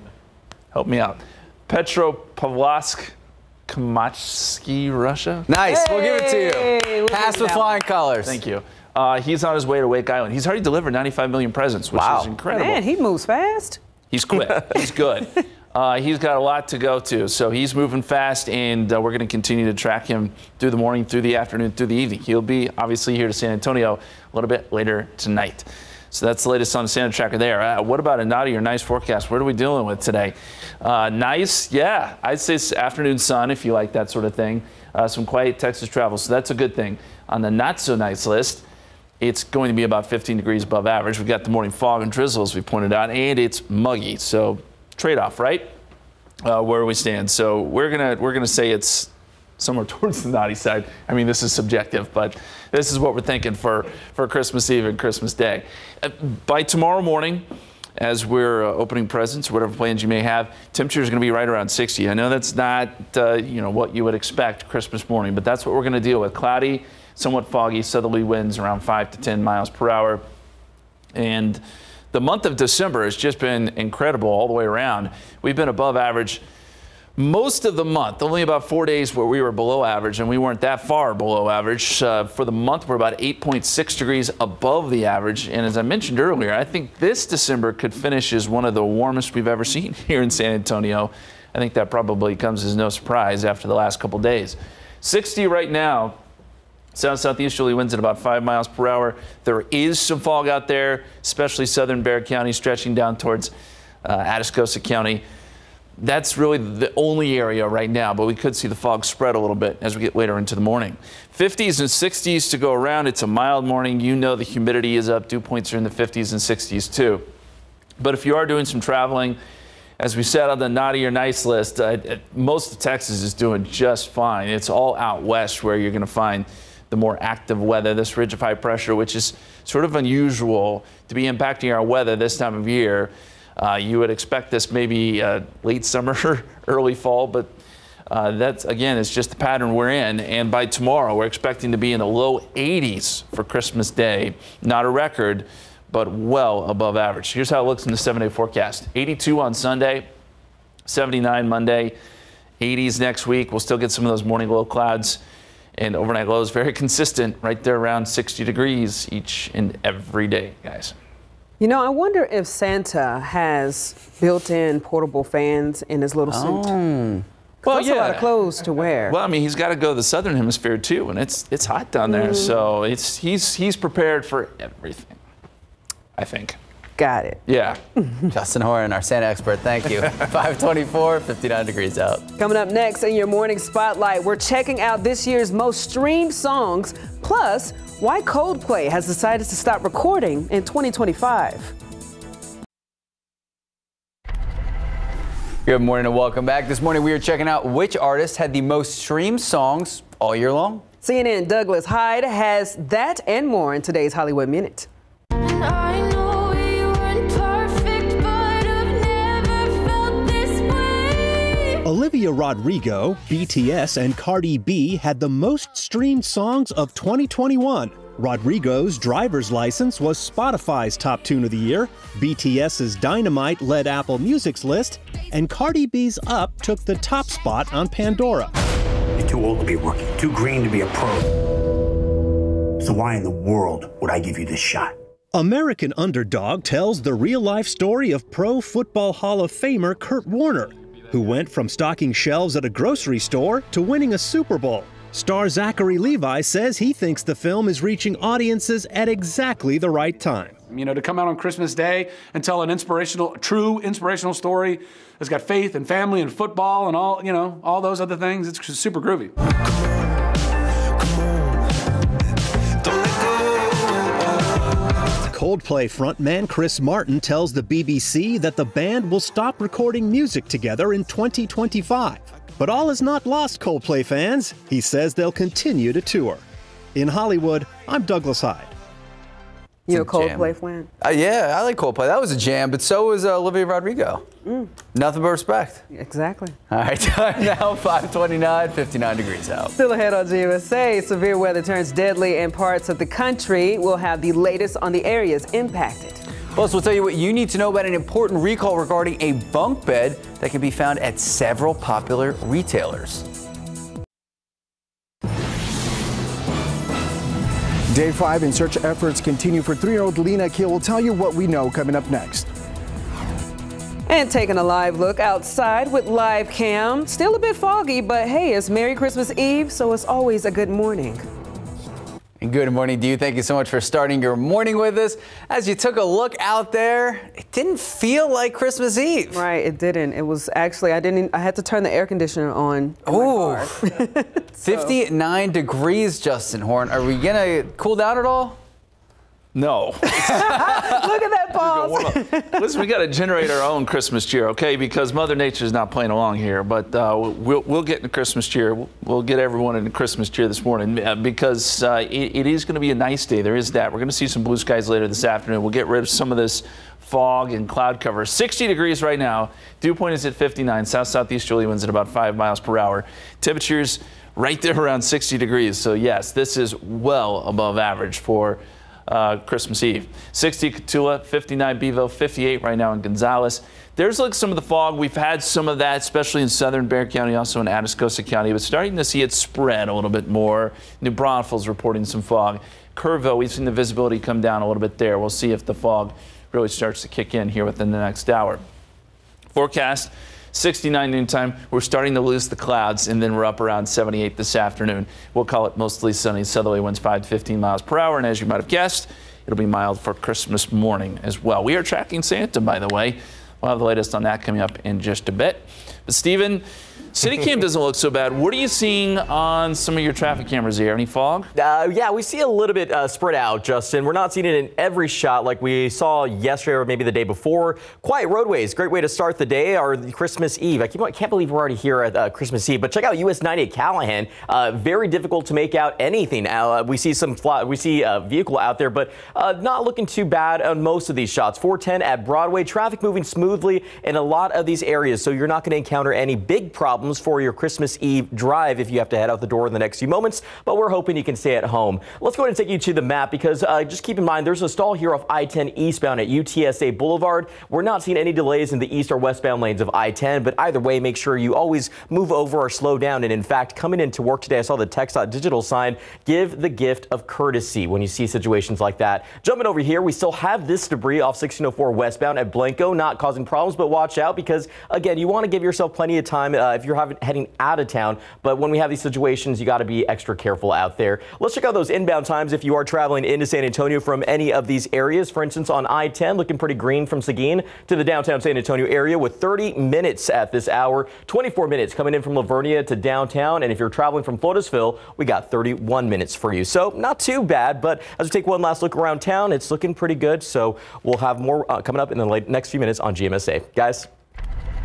help me out, Petropavlovsk, Kamachsky, Russia. Nice. We'll give it to you. Pass with flying colors. Thank you. Uh, he's on his way to Wake Island. He's already delivered 95 million presents, which is incredible. Man, he moves fast. He's quick. he's good. Uh, he's got a lot to go to, so he's moving fast, and uh, we're going to continue to track him through the morning, through the afternoon, through the evening. He'll be obviously here to San Antonio a little bit later tonight. So that's the latest on the Santa Tracker there. Uh, what about a naughty or nice forecast? What are we dealing with today? Uh, nice, yeah. I'd say afternoon sun if you like that sort of thing. Uh, some quiet Texas travel, so that's a good thing. On the not so nice list, it's going to be about 15 degrees above average. We've got the morning fog and drizzle, as we pointed out, and it's muggy. So trade-off, right? Uh, where we stand. So we're gonna we're gonna say it's somewhere towards the naughty side. I mean, this is subjective, but this is what we're thinking for for Christmas Eve and Christmas Day. Uh, by tomorrow morning. As we're uh, opening presents, whatever plans you may have, temperature is going to be right around 60. I know that's not, uh, you know, what you would expect Christmas morning, but that's what we're going to deal with. Cloudy, somewhat foggy, southerly winds around 5 to 10 miles per hour. And the month of December has just been incredible all the way around. We've been above average most of the month, only about four days where we were below average, and we weren't that far below average. Uh, for the month, we're about 8.6 degrees above the average. And as I mentioned earlier, I think this December could finish as one of the warmest we've ever seen here in San Antonio. I think that probably comes as no surprise after the last couple days. 60 right now. South southeasterly winds at about 5 miles per hour. There is some fog out there, especially southern Bexar County, stretching down towards uh, Atascosa County. That's really the only area right now, but we could see the fog spread a little bit as we get later into the morning. 50s and 60s to go around. It's a mild morning. You know the humidity is up. Dew points are in the 50s and 60s too. But if you are doing some traveling, as we said on the naughty or nice list, uh, most of Texas is doing just fine. It's all out west where you're going to find the more active weather, this ridge of high pressure, which is sort of unusual to be impacting our weather this time of year. Uh, you would expect this maybe uh, late summer, early fall, but uh, that's again, it's just the pattern we're in. And by tomorrow, we're expecting to be in the low 80s for Christmas Day. Not a record, but well above average. Here's how it looks in the seven day forecast 82 on Sunday, 79 Monday, 80s next week. We'll still get some of those morning low clouds and overnight lows very consistent right there around 60 degrees each and every day, guys. You know, I wonder if Santa has built-in portable fans in his little suit. Oh. Well, that's a lot of clothes to wear. Well, I mean, he's got to go to the southern hemisphere too, and it's it's hot down there, Mhm. so it's he's he's prepared for everything. I think. Got it. Yeah. Justin Horne, our Santa expert. Thank you. 524, 59 degrees out. Coming up next in your morning spotlight, we're checking out this year's most streamed songs, plus why Coldplay has decided to stop recording in 2025. Good morning and welcome back. This morning we are checking out which artist had the most streamed songs all year long. CNN Douglas Hyde has that and more in today's Hollywood Minute. Olivia Rodrigo, BTS, and Cardi B had the most streamed songs of 2021. Rodrigo's driver's license was Spotify's top tune of the year, BTS's Dynamite led Apple Music's list, and Cardi B's Up took the top spot on Pandora. You're too old to be a rookie, too green to be a pro. So why in the world would I give you this shot? American Underdog tells the real life story of Pro Football Hall of Famer Kurt Warner, who went from stocking shelves at a grocery store to winning a Super Bowl. Star Zachary Levi says he thinks the film is reaching audiences at exactly the right time. You know, to come out on Christmas Day and tell an inspirational, true inspirational story that's got faith and family and football and all, you know, all those other things, it's super groovy. Coldplay frontman Chris Martin tells the BBC that the band will stop recording music together in 2025. But all is not lost, Coldplay fans. He says they'll continue to tour. In Hollywood, I'm Douglas Hyde. You a Coldplay fan? Uh, yeah, I like Coldplay. That was a jam, but so was uh, Olivia Rodrigo. Mm. Nothing but respect. Exactly. All right, time now 529, 59 degrees out. Still ahead on GMSA, severe weather turns deadly in parts of the country. We'll have the latest on the areas impacted. Plus, we'll tell you what you need to know about an important recall regarding a bunk bed that can be found at several popular retailers. Day five in search efforts continue for three year old Lina Khil. We'll tell you what we know coming up next. And taking a live look outside with live cam. Still a bit foggy, but hey, it's Merry Christmas Eve, so it's always a good morning. And good morning to you. Thank you so much for starting your morning with us. As you took a look out there, it didn't feel like Christmas Eve. Right, it didn't. It was actually I didn't. I had to turn the air conditioner on. Ooh, 59 degrees, Justin Horne. Are we gonna cool down at all? No. Look at that pause. Listen, we got to generate our own Christmas cheer, okay? Because Mother Nature is not playing along here. But uh, we'll, we'll get into Christmas cheer. We'll, we'll get everyone into Christmas cheer this morning uh, because uh, it, it is going to be a nice day. There is that. We're going to see some blue skies later this afternoon. We'll get rid of some of this fog and cloud cover. 60 degrees right now. Dew point is at 59. South southeast southeasterly winds at about 5 miles per hour. Temperatures right there around 60 degrees. So, yes, this is well above average for uh, Christmas Eve. 60 Cotulla, 59 Beeville, 58 right now in Gonzales. There's like some of the fog. We've had some of that, especially in southern Bexar County, also in Atascosa County, but starting to see it spread a little bit more. New Braunfels reporting some fog. Kerrville, we've seen the visibility come down a little bit there. We'll see if the fog really starts to kick in here within the next hour. Forecast 69 noontime. We're starting to lose the clouds, and then we're up around 78 this afternoon. We'll call it mostly sunny. Southerly winds 5 to 15 miles per hour, and as you might have guessed, it'll be mild for Christmas morning as well. We are tracking Santa, by the way. We'll have the latest on that coming up in just a bit. But Stephen, CityCam doesn't look so bad. What are you seeing on some of your traffic cameras here? Any fog? Uh, yeah, we see a little bit uh, spread out, Justin. We're not seeing it in every shot like we saw yesterday or maybe the day before. Quiet roadways, great way to start the day or Christmas Eve. I, keep, I can't believe we're already here at uh, Christmas Eve, but check out US 90 at Callahan. Uh, very difficult to make out anything. Uh, we see some fly, we see a vehicle out there, but uh, not looking too bad on most of these shots. 410 at Broadway, traffic moving smoothly in a lot of these areas, so you're not going to encounter any big problems for your Christmas Eve drive if you have to head out the door in the next few moments, but we're hoping you can stay at home. Let's go ahead and take you to the map because uh, just keep in mind there's a stall here off I-10 eastbound at UTSA Boulevard. We're not seeing any delays in the east or westbound lanes of I-10, but either way, make sure you always move over or slow down. And in fact, coming into work today, I saw the TxDOT digital sign, give the gift of courtesy when you see situations like that. Jumping over here, we still have this debris off 1604 westbound at Blanco, not causing problems, but watch out because again, you want to give yourself plenty of time uh, if you're having, heading out of town. But when we have these situations, you got to be extra careful out there. Let's check out those inbound times if you are traveling into San Antonio from any of these areas. For instance, on I-10, looking pretty green from Seguin to the downtown San Antonio area with 30 minutes at this hour, 24 minutes coming in from La Vernia to downtown. And if you're traveling from Floresville, we got 31 minutes for you. So not too bad, but as we take one last look around town, it's looking pretty good. So we'll have more uh, coming up in the late, next few minutes on GMSA. Guys.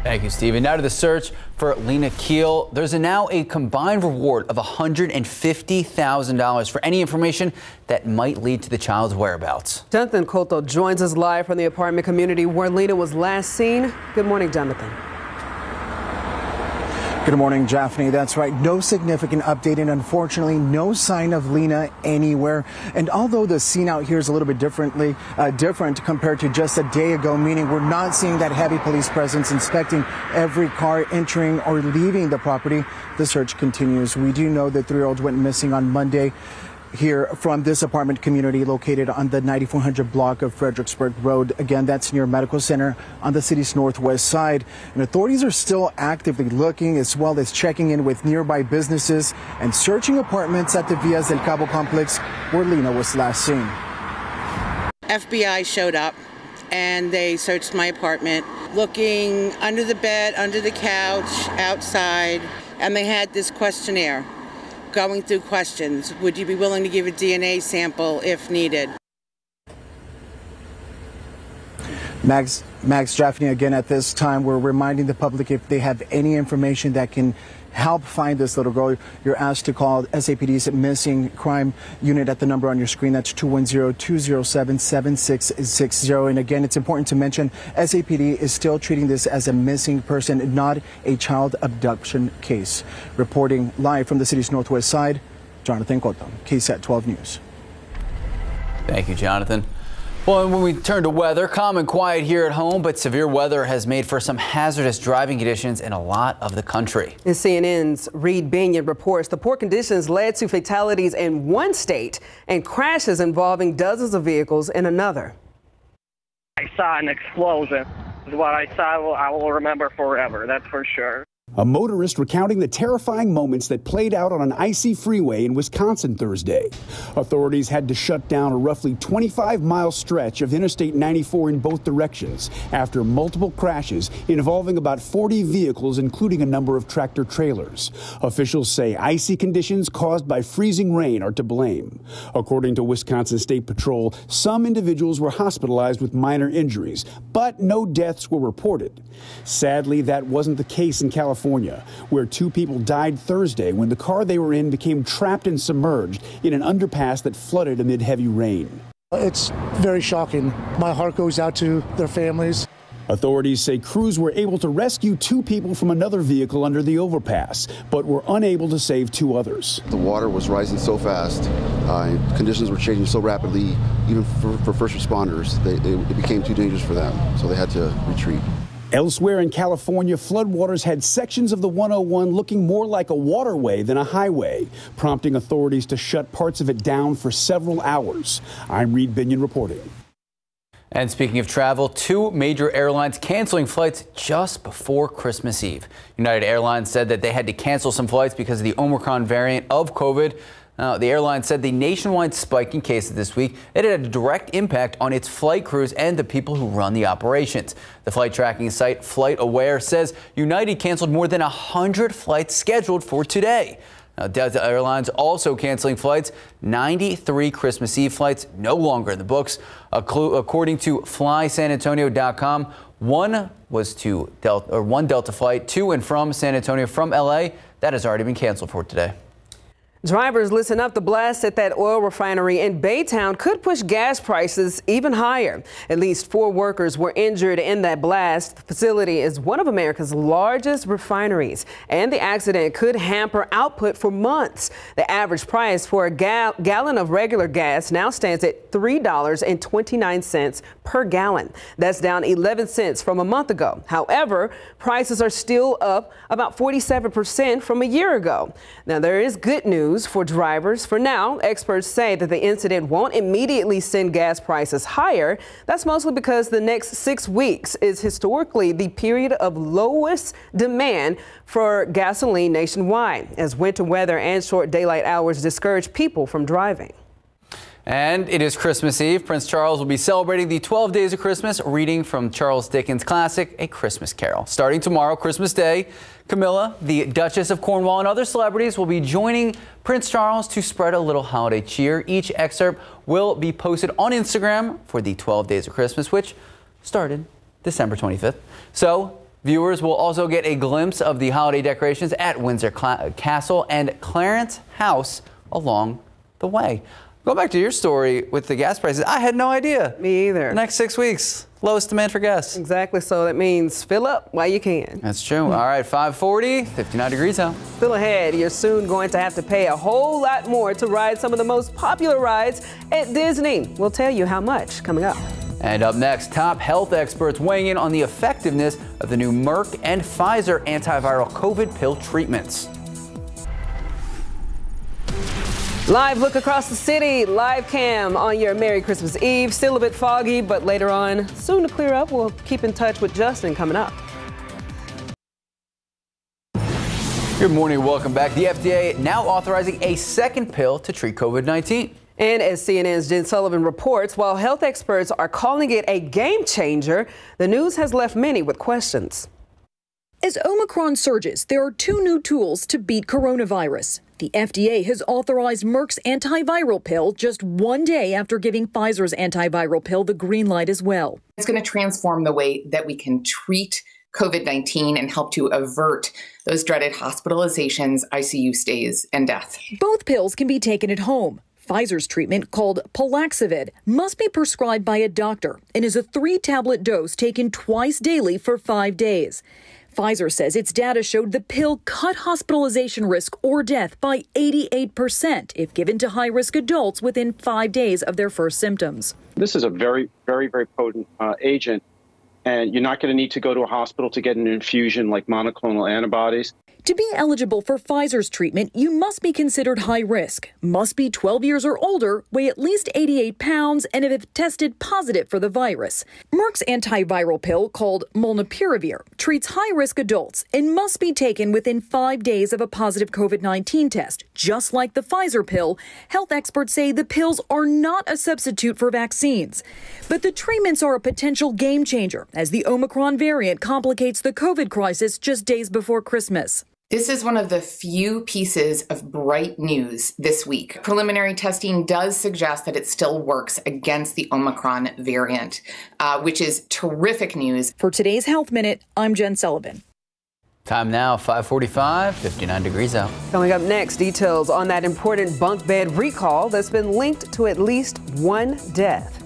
Thank you, Stephen. Now to the search for Lina Khil. There's a now a combined reward of $150,000 for any information that might lead to the child's whereabouts. Jonathan Cotto joins us live from the apartment community where Lina was last seen. Good morning, Jonathan. Good morning, Japhanie. That's right. No significant update, and unfortunately, no sign of Lina anywhere. And although the scene out here is a little bit differently uh, different compared to just a day ago, meaning we're not seeing that heavy police presence inspecting every car entering or leaving the property, the search continues. We do know that three-year-old went missing on Monday here from this apartment community located on the 9400 block of Fredericksburg Road. Again, that's near Medical Center on the city's northwest side. And authorities are still actively looking as well as checking in with nearby businesses and searching apartments at the Villas del Cabo complex where Lina was last seen. FBI showed up and they searched my apartment, looking under the bed, under the couch, outside, and they had this questionnaire going through questions. Would you be willing to give a DNA sample if needed? Max, Max Japhanie, again at this time, we're reminding the public if they have any information that can help find this little girl, you're asked to call SAPD's missing crime unit at the number on your screen. That's 210-207-7660. And again, it's important to mention SAPD is still treating this as a missing person, not a child abduction case. Reporting live from the city's northwest side, Jonathan Cotto, KSAT 12 News. Thank you, Jonathan. Well, and when we turn to weather, calm and quiet here at home, but severe weather has made for some hazardous driving conditions in a lot of the country. In CNN's Reid Binion reports the poor conditions led to fatalities in one state and crashes involving dozens of vehicles in another. I saw an explosion. Is what I saw. I will remember forever. That's for sure. A motorist recounting the terrifying moments that played out on an icy freeway in Wisconsin Thursday. Authorities had to shut down a roughly 25 mile stretch of Interstate 94 in both directions after multiple crashes involving about 40 vehicles, including a number of tractor trailers. Officials say icy conditions caused by freezing rain are to blame. According to Wisconsin State Patrol, some individuals were hospitalized with minor injuries, but no deaths were reported. Sadly, that wasn't the case in California. California, where two people died Thursday when the car they were in became trapped and submerged in an underpass that flooded amid heavy rain. It's very shocking. My heart goes out to their families. Authorities say crews were able to rescue two people from another vehicle under the overpass, but were unable to save two others. The water was rising so fast, uh, conditions were changing so rapidly, even for, for first responders, they, they, it became too dangerous for them, so they had to retreat. Elsewhere in California, floodwaters had sections of the 101 looking more like a waterway than a highway, prompting authorities to shut parts of it down for several hours. I'm Reid Binion reporting. And speaking of travel, two major airlines canceling flights just before Christmas Eve. United Airlines said that they had to cancel some flights because of the Omicron variant of COVID. The airline said the nationwide spike in cases this week it had a direct impact on its flight crews and the people who run the operations. The flight tracking site FlightAware says United canceled more than 100 flights scheduled for today. Now, Delta Airlines also canceling flights. 93 Christmas Eve flights no longer in the books. According to FlySanAntonio.com, one was to Delta, or one Delta flight to and from San Antonio from LA that has already been canceled for today. Drivers, listen up. The blast at that oil refinery in Baytown could push gas prices even higher. At least four workers were injured in that blast. The facility is one of America's largest refineries, and the accident could hamper output for months. The average price for a gal gallon of regular gas now stands at $3.29 per gallon. That's down 11 cents from a month ago. However, prices are still up about 47% from a year ago. Now, there is good news news for drivers. For now, experts say that the incident won't immediately send gas prices higher. That's mostly because the next six weeks is historically the period of lowest demand for gasoline nationwide, as winter weather and short daylight hours discourage people from driving. And it is Christmas Eve. Prince Charles will be celebrating the 12 days of Christmas, reading from Charles Dickens' classic, A Christmas Carol. Starting tomorrow, Christmas Day, Camilla, the Duchess of Cornwall, and other celebrities will be joining Prince Charles to spread a little holiday cheer. Each excerpt will be posted on Instagram for the 12 days of Christmas, which started December 25th. So viewers will also get a glimpse of the holiday decorations at Windsor uh, Castle and Clarence House along the way. Go back to your story with the gas prices. I had no idea. Me either. The next six weeks, lowest demand for gas. Exactly. So that means fill up while you can. That's true. All right, 540, 59 degrees out. Still ahead, you're soon going to have to pay a whole lot more to ride some of the most popular rides at Disney. We'll tell you how much coming up. And up next, top health experts weighing in on the effectiveness of the new Merck and Pfizer antiviral COVID pill treatments. Live look across the city, live cam on your Merry Christmas Eve. Still a bit foggy, but later on, soon to clear up. We'll keep in touch with Justin coming up. Good morning, welcome back. The FDA now authorizing a second pill to treat COVID 19. And as CNN's Jen Sullivan reports, while health experts are calling it a game changer, the news has left many with questions. As Omicron surges, there are two new tools to beat coronavirus. The FDA has authorized Merck's antiviral pill just one day after giving Pfizer's antiviral pill the green light as well. It's going to transform the way that we can treat COVID 19 and help to avert those dreaded hospitalizations, ICU stays, and death. Both pills can be taken at home. Pfizer's treatment, called Paxlovid, must be prescribed by a doctor and is a three tablet dose taken twice daily for five days. Pfizer says its data showed the pill cut hospitalization risk or death by 88% if given to high risk adults within five days of their first symptoms. This is a very, very, very potent uh, agent, and you're not going to need to go to a hospital to get an infusion like monoclonal antibodies. To be eligible for Pfizer's treatment, you must be considered high risk, must be 12 years or older, weigh at least 88 pounds, and have tested positive for the virus. Merck's antiviral pill, called Molnupiravir, treats high risk adults and must be taken within five days of a positive COVID 19 test. Just like the Pfizer pill, health experts say the pills are not a substitute for vaccines. But the treatments are a potential game changer as the Omicron variant complicates the COVID crisis just days before Christmas. This is one of the few pieces of bright news this week. Preliminary testing does suggest that it still works against the Omicron variant, uh, which is terrific news. For today's Health Minute, I'm Jen Sullivan. Time now, 545, 59 degrees out. Coming up next, details on that important bunk bed recall that's been linked to at least one death.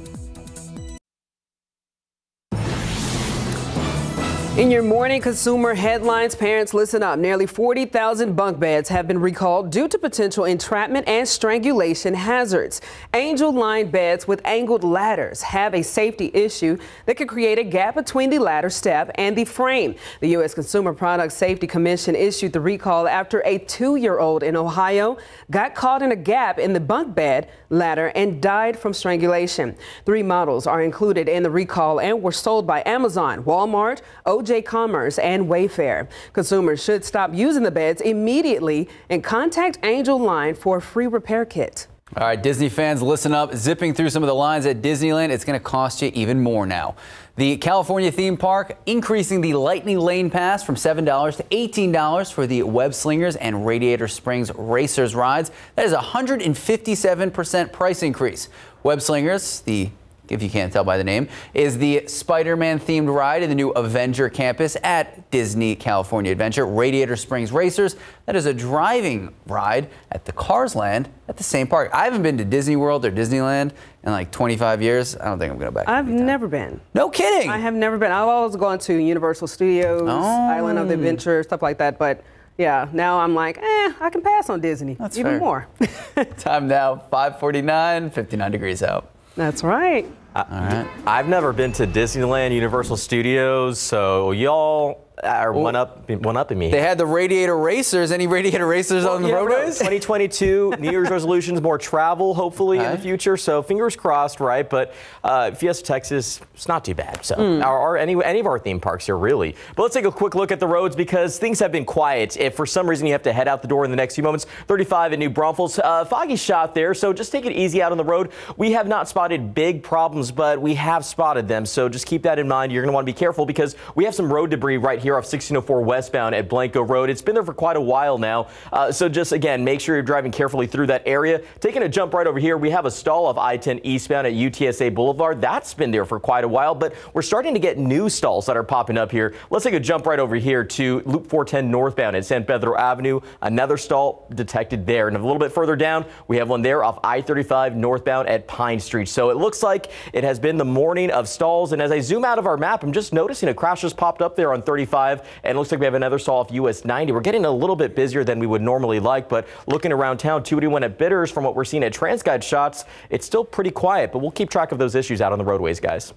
In your morning consumer headlines, parents listen up. Nearly 40,000 bunk beds have been recalled due to potential entrapment and strangulation hazards. Angel Line beds with angled ladders have a safety issue that could create a gap between the ladder step and the frame. The U.S. Consumer Product Safety Commission issued the recall after a two year old in Ohio got caught in a gap in the bunk bed ladder and died from strangulation. Three models are included in the recall and were sold by Amazon, Walmart, OJ Commerce, and Wayfair. Consumers should stop using the beds immediately and contact Angel Line for a free repair kit. All right, Disney fans, listen up. Zipping through some of the lines at Disneyland, it's going to cost you even more now. The California theme park increasing the Lightning Lane Pass from $7 to $18 for the Web Slingers and Radiator Springs Racers rides. That is a 157% price increase. Web Slingers, the if you can't tell by the name, is the Spider-Man themed ride in the new Avenger campus at Disney California Adventure. Radiator Springs Racers, that is a driving ride at the Cars Land at the same park. I haven't been to Disney World or Disneyland in like 25 years. I don't think I'm going to back. I've never been. No kidding. I have never been. I've always gone to Universal Studios, Oh. Island of Adventure, stuff like that. But yeah, now I'm like, eh, I can pass on Disney. That's even fair. more. Time now, 549, 59 degrees out. That's right. All right. I've never been to Disneyland, Universal Studios, so y'all are one up, one up in me. They had the Radiator Racers. Any Radiator Racers on the Yeah, roadways? 2022, New Year's resolutions, more travel, hopefully, in the future. So fingers crossed, right? But uh, Fiesta Texas, it's not too bad. So, Hmm. or, or any, any of our theme parks here, really. But let's take a quick look at the roads because things have been quiet. If for some reason you have to head out the door in the next few moments, 35 at New Braunfels, uh, foggy shot there. So just take it easy out on the road. We have not spotted big problems, but we have spotted them. So just keep that in mind. You're going to want to be careful because we have some road debris right here off 1604 westbound at Blanco Road. It's been there for quite a while now. Uh, so just again, make sure you're driving carefully through that area. Taking a jump right over here, we have a stall of I-10 eastbound at UTSA Boulevard. That's been there for quite a while, but we're starting to get new stalls that are popping up here. Let's take a jump right over here to Loop 410 northbound at San Pedro Avenue. Another stall detected there. And a little bit further down, we have one there off I-35 northbound at Pine Street. So it looks like It has been the morning of stalls. And as I zoom out of our map, I'm just noticing a crash just popped up there on 35. And it looks like we have another stall off US 90. We're getting a little bit busier than we would normally like. But looking around town, 281 at Bitters, from what we're seeing at TransGuide shots, it's still pretty quiet. But we'll keep track of those issues out on the roadways, guys.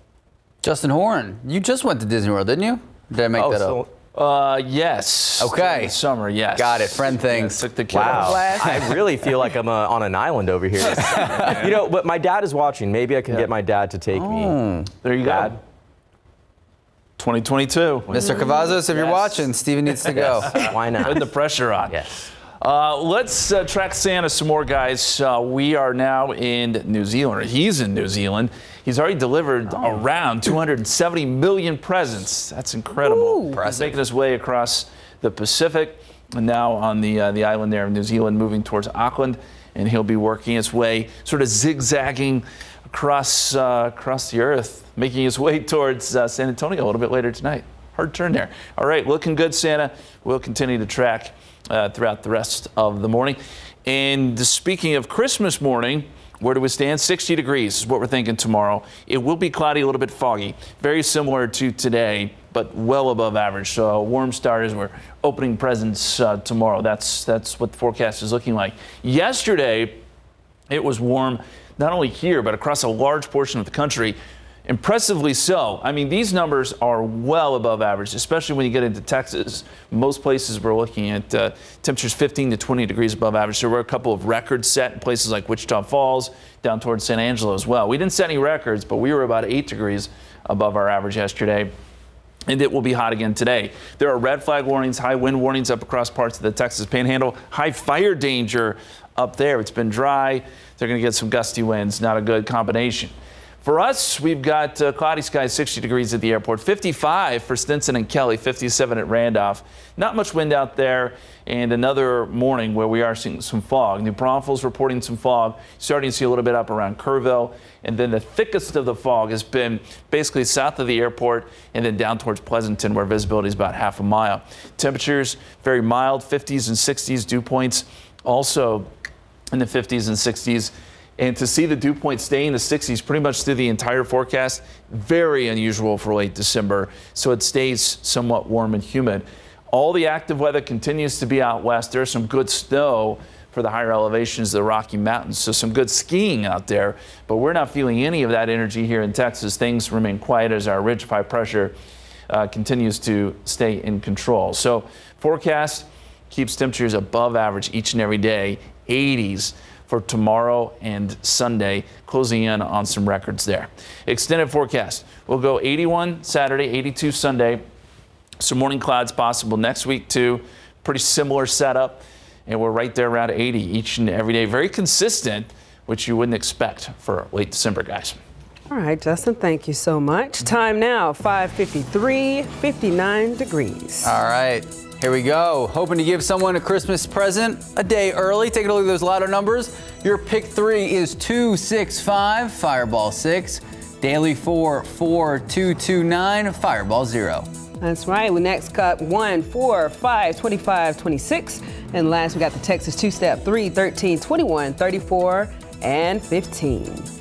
Justin Horne, you just went to Disney World, didn't you? Did I make Oh, that so- up? Uh, yes. Okay. Summer, yes. Got it. Friend things. took the Wow. kiddos. I really feel like I'm uh, on an island over here. you know, but my dad is watching. Maybe I can get my dad to take me. There you Dad. go. 2022. Mr. Cavazos, if you're watching, Stephen needs to go. Why not? Put the pressure on. Yes. Uh, let's uh, track Santa some more, guys. Uh, we are now in New Zealand, or he's in New Zealand. He's already delivered around 270 million presents. That's incredible. He's making his way across the Pacific, and now on the uh, the island there of New Zealand, moving towards Auckland, and he'll be working his way, sort of zigzagging across uh, across the earth, making his way towards uh, San Antonio a little bit later tonight. Hard turn there. All right, looking good, Santa. We'll continue to track uh, throughout the rest of the morning. And speaking of Christmas morning, where do we stand? 60 degrees is what we're thinking tomorrow. It will be cloudy, a little bit foggy, very similar to today, but well above average. So a warm start as we're opening presents uh, tomorrow. That's that's what the forecast is looking like. Yesterday, it was warm, not only here, but across a large portion of the country. Impressively so. I mean, these numbers are well above average, especially when you get into Texas. Most places we're looking at uh, temperatures 15 to 20 degrees above average. There were a couple of records set in places like Wichita Falls, down towards San Angelo as well. We didn't set any records, but we were about 8 degrees above our average yesterday and it will be hot again today. There are red flag warnings, high wind warnings up across parts of the Texas Panhandle, high fire danger up there. It's been dry. They're going to get some gusty winds. Not a good combination. For us, we've got uh, cloudy skies, 60 degrees at the airport, 55 for Stinson and Kelly, 57 at Randolph. Not much wind out there, and another morning where we are seeing some fog. New Braunfels reporting some fog, starting to see a little bit up around Kerrville, and then the thickest of the fog has been basically south of the airport and then down towards Pleasanton, where visibility is about half a mile. Temperatures very mild, 50s and 60s, dew points also in the 50s and 60s. And to see the dew point stay in the 60s pretty much through the entire forecast, very unusual for late December. So it stays somewhat warm and humid. All the active weather continues to be out west. There's some good snow for the higher elevations of the Rocky Mountains. So some good skiing out there, but we're not feeling any of that energy here in Texas. Things remain quiet as our ridge high pressure uh, continues to stay in control. So forecast keeps temperatures above average each and every day, 80s for tomorrow and Sunday, closing in on some records there. Extended forecast. We'll go 81 Saturday, 82 Sunday. Some morning clouds possible next week too. Pretty similar setup. And we're right there around 80 each and every day. Very consistent, which you wouldn't expect for late December, guys. All right, Justin, thank you so much. Time now, 553, 59 degrees. All right, here we go. Hoping to give someone a Christmas present a day early. Take a look at those lotto numbers. Your pick three is 265, Fireball 6. Daily 4, 4229, Fireball 0. That's right. We next got 1, 4, 5, 25, 26. And last, we got the Texas two step 3, 13, 21, 34, and 15.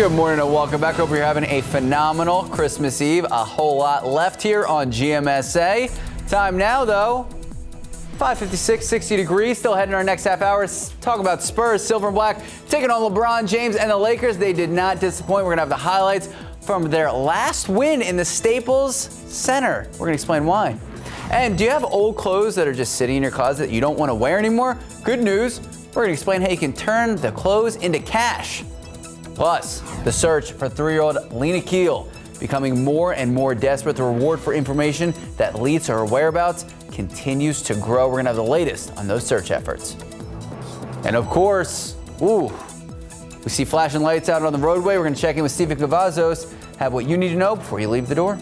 Good morning and welcome back. Hope you're having a phenomenal Christmas Eve. A whole lot left here on GMSA. Time now, though. 556, 60 degrees. Still heading our next half hour. Talk about Spurs, silver and black, taking on LeBron James and the Lakers. They did not disappoint. We're going to have the highlights from their last win in the Staples Center. We're going to explain why. And do you have old clothes that are just sitting in your closet that you don't want to wear anymore? Good news. We're going to explain how you can turn the clothes into cash. Plus, the search for three-year-old Lina Khil becoming more and more desperate. The reward for information that leads to her whereabouts continues to grow. We're going to have the latest on those search efforts. And of course, ooh, we see flashing lights out on the roadway. We're going to check in with Stephen Cavazos, have what you need to know before you leave the door.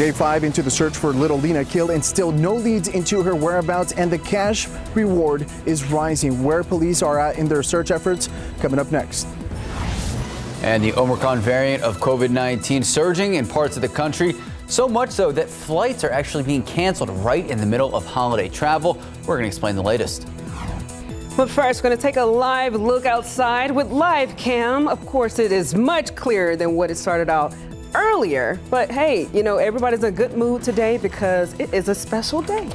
Day five into the search for little Lina Khil and still no leads into her whereabouts and the cash reward is rising. Where police are at in their search efforts coming up next. And the Omicron variant of COVID-19 surging in parts of the country. So much so that flights are actually being canceled right in the middle of holiday travel. We're going to explain the latest. But first, we're going to take a live look outside with live cam. Of course, it is much clearer than what it started out earlier. But hey, you know, everybody's in a good mood today because it is a special day.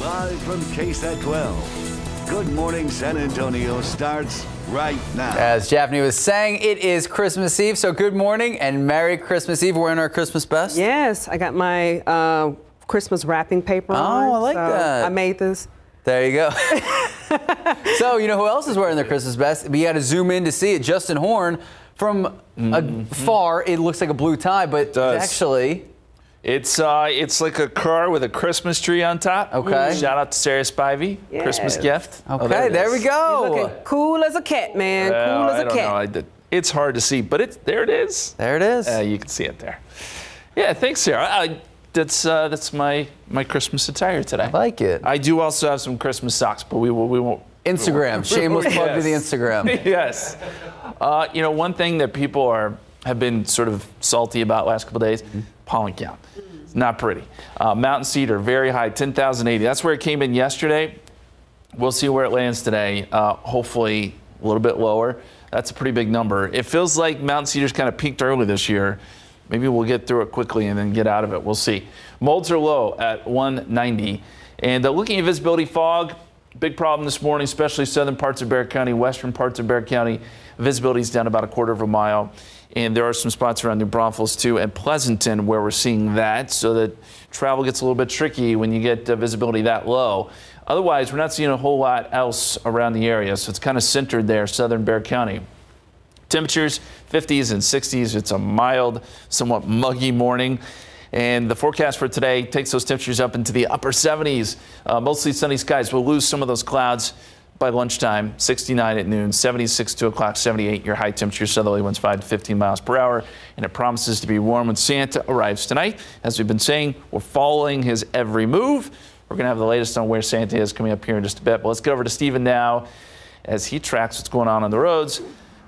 Live from KSAT 12. Good morning, San Antonio starts right now. As Japhanie was saying, it is Christmas Eve, so good morning and Merry Christmas Eve. We're wearing our Christmas best. Yes, I got my uh, Christmas wrapping paper. Oh, on, I like so that. I made this. There you go. so, you know who else is wearing their Christmas best? We had to zoom in to see it. Justin Horne from afar, it looks like a blue tie, but does. actually, It's uh, it's like a car with a Christmas tree on top. Okay. Shout out to Sarah Spivey. Christmas gift. Okay, Oh, it there we go. You're looking cool as a cat, man. Well, cool as I a don't cat. know. I did. It's hard to see, but it's there. It is. There it is. Uh, you can see it there. Yeah, thanks, Sarah. I, that's uh, that's my my Christmas attire today. I like it. I do also have some Christmas socks, but we will we won't. Instagram. Shameless plug to the Instagram. yes. Uh, you know, one thing that people are have been sort of salty about last couple days, pollen count. Not pretty. Uh, Mountain Cedar, very high, 10,080. That's where it came in yesterday. We'll see where it lands today. Uh, hopefully a little bit lower. That's a pretty big number. It feels like Mountain Cedar's kind of peaked early this year. Maybe we'll get through it quickly and then get out of it. We'll see. Molds are low at 190. And uh, looking at visibility fog, big problem this morning, especially southern parts of Bexar County, western parts of Bexar County. Visibility is down about a quarter of a mile. And there are some spots around New Braunfels too and Pleasanton where we're seeing that so that travel gets a little bit tricky when you get uh, visibility that low. Otherwise, we're not seeing a whole lot else around the area. So it's kind of centered there, southern Bexar County. Temperatures 50s and 60s. It's a mild, somewhat muggy morning. And the forecast for today takes those temperatures up into the upper 70s. Uh, mostly sunny skies. We'll lose some of those clouds by lunchtime. 69 at noon, 76 2 o'clock, 78 your high temperature. Southerly winds 5 to 15 miles per hour. And it promises to be warm when Santa arrives tonight. As we've been saying, we're following his every move. We're going to have the latest on where Santa is coming up here in just a bit. But let's get over to Stephen now as he tracks what's going on on the roads.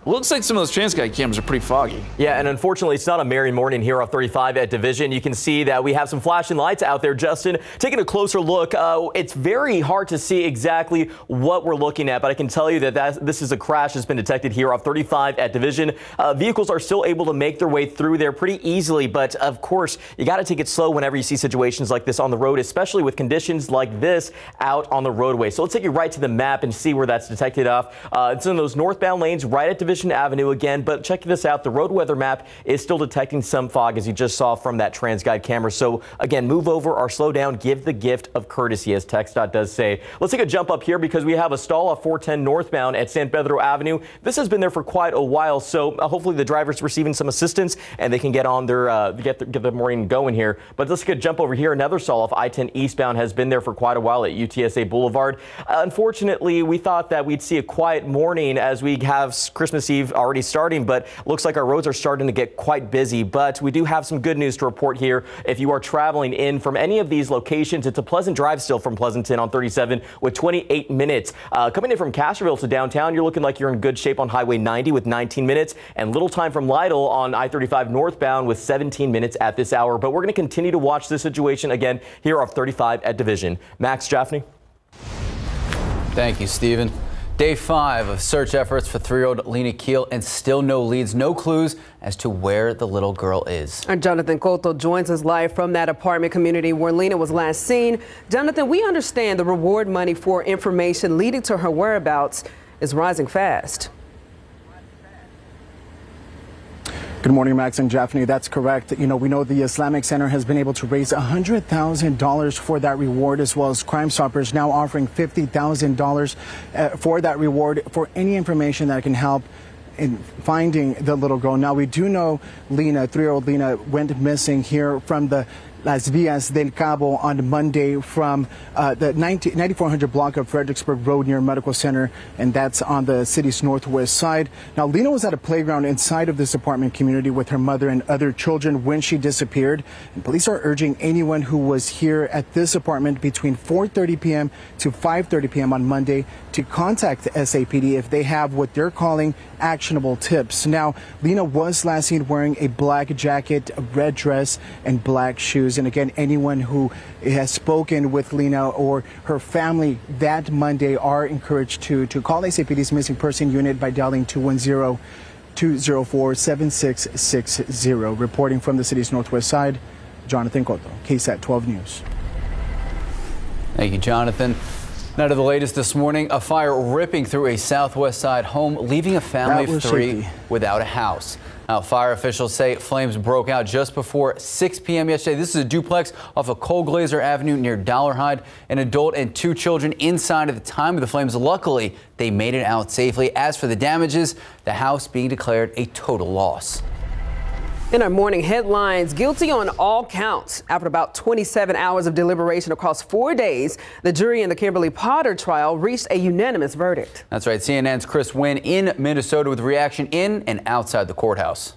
Looks like some of those TransGuide cams are pretty foggy. Yeah, and unfortunately, it's not a merry morning here off 35 at Division. You can see that we have some flashing lights out there. Justin, taking a closer look, uh, it's very hard to see exactly what we're looking at, but I can tell you that that this is a crash that's been detected here off 35 at Division. Uh, vehicles are still able to make their way through there pretty easily, but of course, you got to take it slow whenever you see situations like this on the road, especially with conditions like this out on the roadway. So let's take you right to the map and see where that's detected off. Uh, it's in those northbound lanes right at Division Avenue again, but check this out. The road weather map is still detecting some fog as you just saw from that TransGuide camera. So again, move over or slow down, give the gift of courtesy as TxDOT does say. Let's take a jump up here because we have a stall off 410 northbound at San Pedro Avenue. This has been there for quite a while, so uh, hopefully the driver's receiving some assistance and they can get on their, uh, get, the, get the morning going here. But let's get a jump over here. Another stall off I-10 eastbound has been there for quite a while at UTSA Boulevard. Unfortunately, we thought that we'd see a quiet morning as we have Christmas Eve already starting, but looks like our roads are starting to get quite busy. But we do have some good news to report here. If you are traveling in from any of these locations, it's a pleasant drive still from Pleasanton on 37 with 28 minutes. Uh, coming in from Castroville to downtown, you're looking like you're in good shape on Highway 90 with 19 minutes, and little time from Lytle on I-35 northbound with 17 minutes at this hour. But we're going to continue to watch this situation again here off 35 at Division. Max Japhanie. Thank you, Stephen. Day five of search efforts for three-year-old Lina Khil and still no leads, no clues as to where the little girl is. And Jonathan Cotto joins us live from that apartment community where Lina was last seen. Jonathan, we understand the reward money for information leading to her whereabouts is rising fast. Good morning, Max and Japhanie. That's correct. You know, we know the Islamic Center has been able to raise $100,000 for that reward, as well as Crime Stoppers now offering $50,000 uh, for that reward for any information that can help in finding the little girl. Now, we do know Lina, three-year-old Lina, went missing here from the Las Villas del Cabo on Monday from uh, the 90, 9400 block of Fredericksburg Road near Medical Center, and that's on the city's northwest side. Now, Lina was at a playground inside of this apartment community with her mother and other children when she disappeared. And police are urging anyone who was here at this apartment between 4:30 p.m. to 5:30 p.m. on Monday to contact SAPD if they have what they're calling actionable tips. Now, Lina was last seen wearing a black jacket, a red dress, and black shoes. And again, anyone who has spoken with Lina or her family that Monday are encouraged to, to call SAPD's missing person unit by dialing 210 204 7660. Reporting from the city's northwest side, Jonathan Cotto, KSAT 12 News. Thank you, Jonathan. Now to the latest this morning, a fire ripping through a southwest side home, leaving a family of three shaky. without a house. Now, fire officials say flames broke out just before 6 p.m. yesterday. This is a duplex off of Cole Glazer Avenue near Dollarhide. An adult and two children inside at the time of the flames. Luckily, they made it out safely. As for the damages, the house being declared a total loss. In our morning headlines, guilty on all counts. After about 27 hours of deliberation across four days, the jury in the Kimberly Potter trial reached a unanimous verdict. That's right. CNN's Chris Wynn in Minnesota with reaction in and outside the courthouse.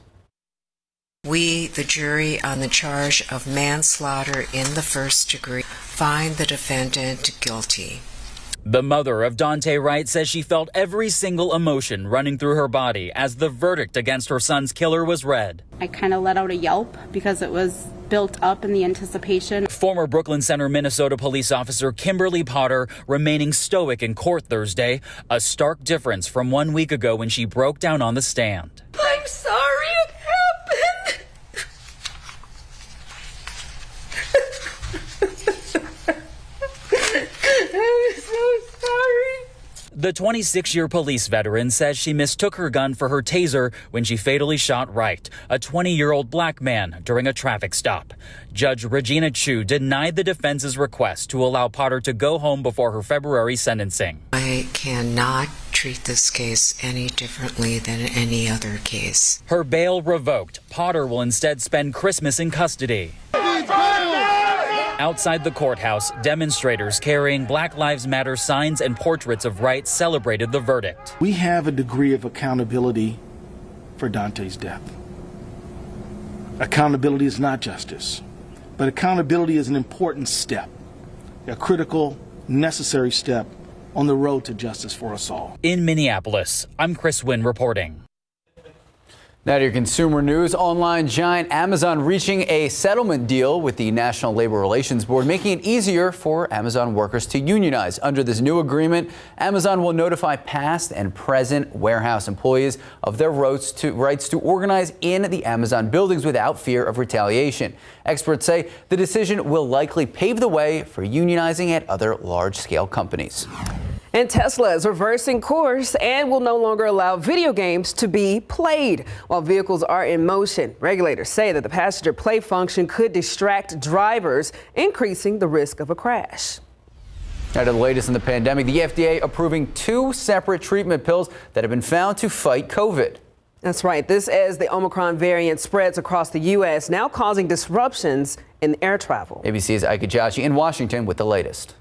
We, the jury on the charge of manslaughter in the first degree, find the defendant guilty. The mother of Daunte Wright says she felt every single emotion running through her body as the verdict against her son's killer was read. I kind of let out a yelp because it was built up in the anticipation. Former Brooklyn Center, Minnesota police officer Kimberly Potter remaining stoic in court Thursday, a stark difference from one week ago when she broke down on the stand. I'm sorry it happened. I'm so sorry. The 26 year police veteran says she mistook her gun for her taser when she fatally shot Wright, a 20 year old black man, during a traffic stop. Judge Regina Chu denied the defense's request to allow Potter to go home before her February sentencing. I cannot treat this case any differently than any other case. Her bail revoked. Potter will instead spend Christmas in custody. Outside the courthouse, demonstrators carrying Black Lives Matter signs and portraits of Wright celebrated the verdict. We have a degree of accountability for Daunte's death. Accountability is not justice, but accountability is an important step, a critical, necessary step on the road to justice for us all. In Minneapolis, I'm Chris Wynn reporting. Now to your consumer news. Online giant Amazon reaching a settlement deal with the National Labor Relations Board, making it easier for Amazon workers to unionize. Under this new agreement, Amazon will notify past and present warehouse employees of their rights to, rights to organize in the Amazon buildings without fear of retaliation. Experts say the decision will likely pave the way for unionizing at other large-scale companies. And Tesla is reversing course and will no longer allow video games to be played while vehicles are in motion. Regulators say that the passenger play function could distract drivers, increasing the risk of a crash. Now to the latest in the pandemic, the FDA approving two separate treatment pills that have been found to fight COVID. That's right. This as the Omicron variant spreads across the U.S., now causing disruptions in air travel. ABC's Ike Ejiochi in Washington with the latest.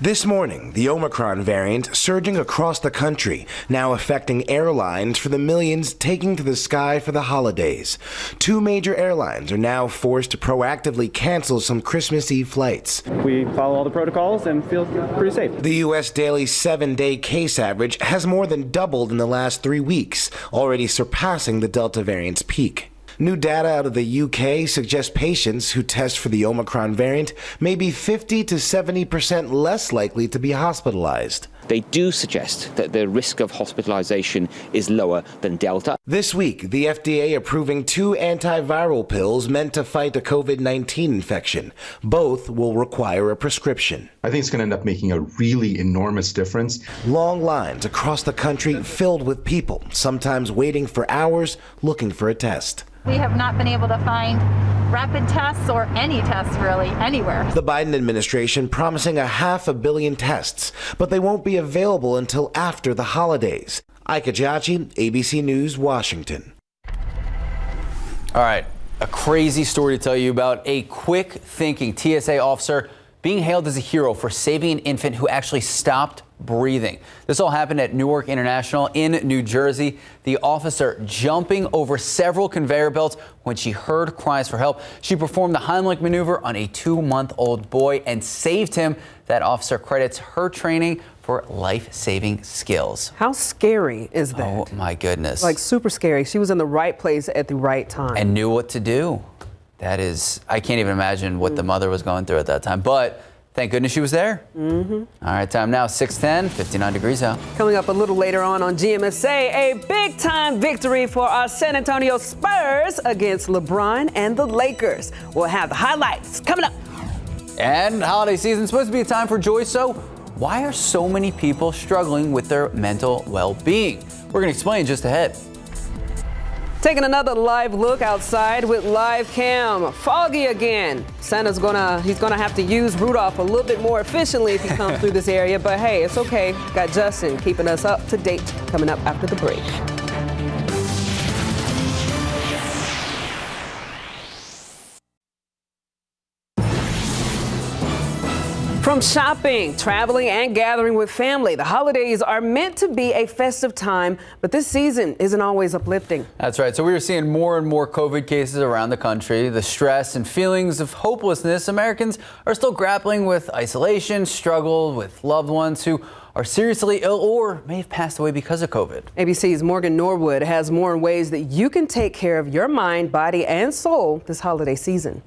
This morning, the Omicron variant surging across the country, now affecting airlines for the millions taking to the sky for the holidays. Two major airlines are now forced to proactively cancel some Christmas Eve flights. We follow all the protocols and feel pretty safe. The U.S. daily seven day case average has more than doubled in the last three weeks, already surpassing the Delta variant's peak. New data out of the UK suggests patients who test for the Omicron variant may be 50 to 70% less likely to be hospitalized. They do suggest that the risk of hospitalization is lower than Delta. This week, the FDA approving two antiviral pills meant to fight a COVID 19 infection. Both will require a prescription. I think it's going to end up making a really enormous difference. Long lines across the country filled with people, sometimes waiting for hours looking for a test. We have not been able to find rapid tests or any tests really anywhere. The Biden administration promising a half a billion tests, but they won't be available until after the holidays. Ike Ejiochi, ABC News, Washington. All right. a crazy story to tell you about. A quick thinking TSA officer being hailed as a hero for saving an infant who actually stopped breathing. This all happened at Newark International in New Jersey. The officer jumping over several conveyor belts when she heard cries for help. She performed the Heimlich maneuver on a two month old boy and saved him. That officer credits her training for life-saving skills. How scary is that? Oh my goodness. Like super scary. She was in the right place at the right time. And knew what to do. That is, I can't even imagine what mm. the mother was going through at that time. But Thank goodness she was there. Mm-hmm. All right, time now 610, 59 degrees out. Coming up a little later on on GMSA, a big time victory for our San Antonio Spurs against LeBron and the Lakers. We'll have the highlights coming up. And holiday season supposed to be a time for joy, so why are so many people struggling with their mental well being? We're going to explain just ahead. Taking another live look outside with live cam. Foggy again. Santa's gonna, he's gonna have to use Rudolph a little bit more efficiently if he comes through this area, but hey, it's okay. Got Justin keeping us up to date coming up after the break. From shopping, traveling, and gathering with family, the holidays are meant to be a festive time, but this season isn't always uplifting. That's right. So we are seeing more and more COVID cases around the country. The stress and feelings of hopelessness, Americans are still grappling with isolation, struggle with loved ones who are seriously ill or may have passed away because of COVID. ABC's Morgan Norwood has more ways that you can take care of your mind, body, and soul this holiday season.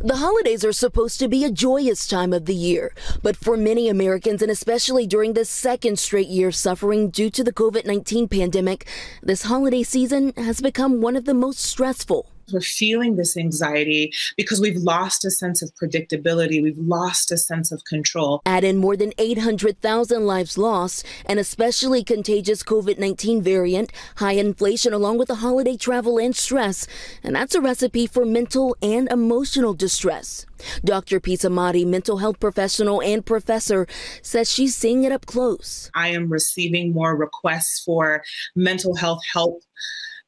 The holidays are supposed to be a joyous time of the year, but for many Americans, and especially during the second straight year suffering due to the COVID 19 pandemic, this holiday season has become one of the most stressful. We're feeling this anxiety because we've lost a sense of predictability. We've lost a sense of control. Add in more than 800,000 lives lost, an especially contagious COVID 19 variant, high inflation, along with the holiday travel and stress. And that's a recipe for mental and emotional distress. Dr. Pisamati, mental health professional and professor, says she's seeing it up close. I am receiving more requests for mental health help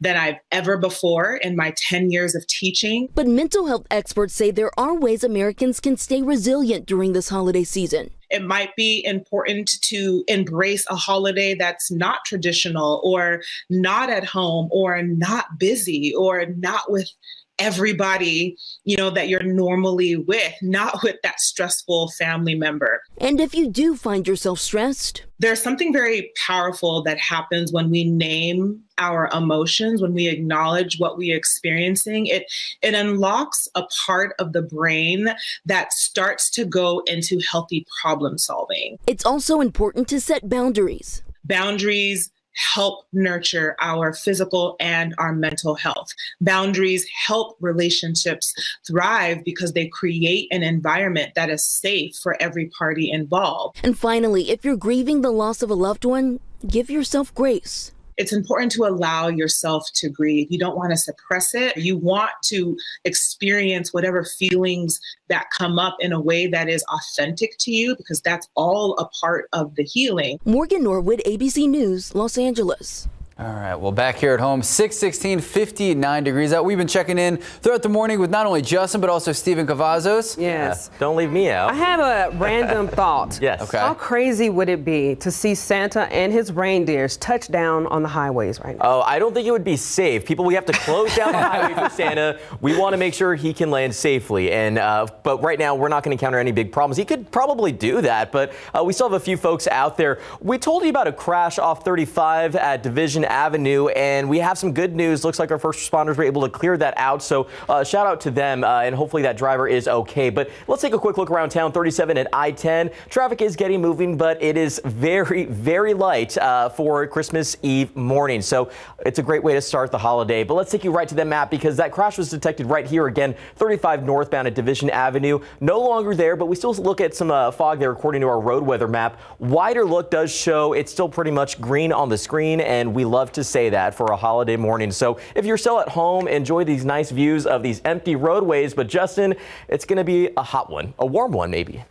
than I've ever before in my 10 years of teaching. But mental health experts say there are ways Americans can stay resilient during this holiday season. It might be important to embrace a holiday that's not traditional or not at home or not busy or not with everybody, you know, that you're normally with, not with that stressful family member. And if you do find yourself stressed, there's something very powerful that happens when we name our emotions, when we acknowledge what we're experiencing. It it unlocks a part of the brain that starts to go into healthy problem solving. It's also important to set boundaries. Boundaries help nurture our physical and our mental health. Boundaries help relationships thrive because they create an environment that is safe for every party involved. And finally, if you're grieving the loss of a loved one, give yourself grace it's important to allow yourself to grieve. You don't want to suppress it. You want to experience whatever feelings that come up in a way that is authentic to you because that's all a part of the healing. Morgan Norwood, ABC News, Los Angeles. All right, well, back here at home, 616, 59 degrees out. We've been checking in throughout the morning with not only Justin, but also Stephen Cavazos. Yes. don't leave me out. I have a random thought. Yes. Okay. How crazy would it be to see Santa and his reindeers touch down on the highways right now? Oh, I don't think it would be safe. People, we have to close down the highway for Santa. We want to make sure he can land safely. And uh, But right now, we're not going to encounter any big problems. He could probably do that, but uh, we still have a few folks out there. We told you about a crash off 35 at Division Avenue, and we have some good news. Looks like our first responders were able to clear that out. So uh, shout out to them, uh, and hopefully that driver is okay. But let's take a quick look around town. 37 and I-10. Traffic is getting moving, but it is very, very light uh, for Christmas Eve morning. So it's a great way to start the holiday. But let's take you right to the map because that crash was detected right here again, 35 northbound at Division Avenue. No longer there, but we still look at some uh, fog there according to our road weather map. Wider look does show it's still pretty much green on the screen, and we love to say that for a holiday morning. So if you're still at home, enjoy these nice views of these empty roadways. But Justin, it's going to be a hot one, a warm one maybe.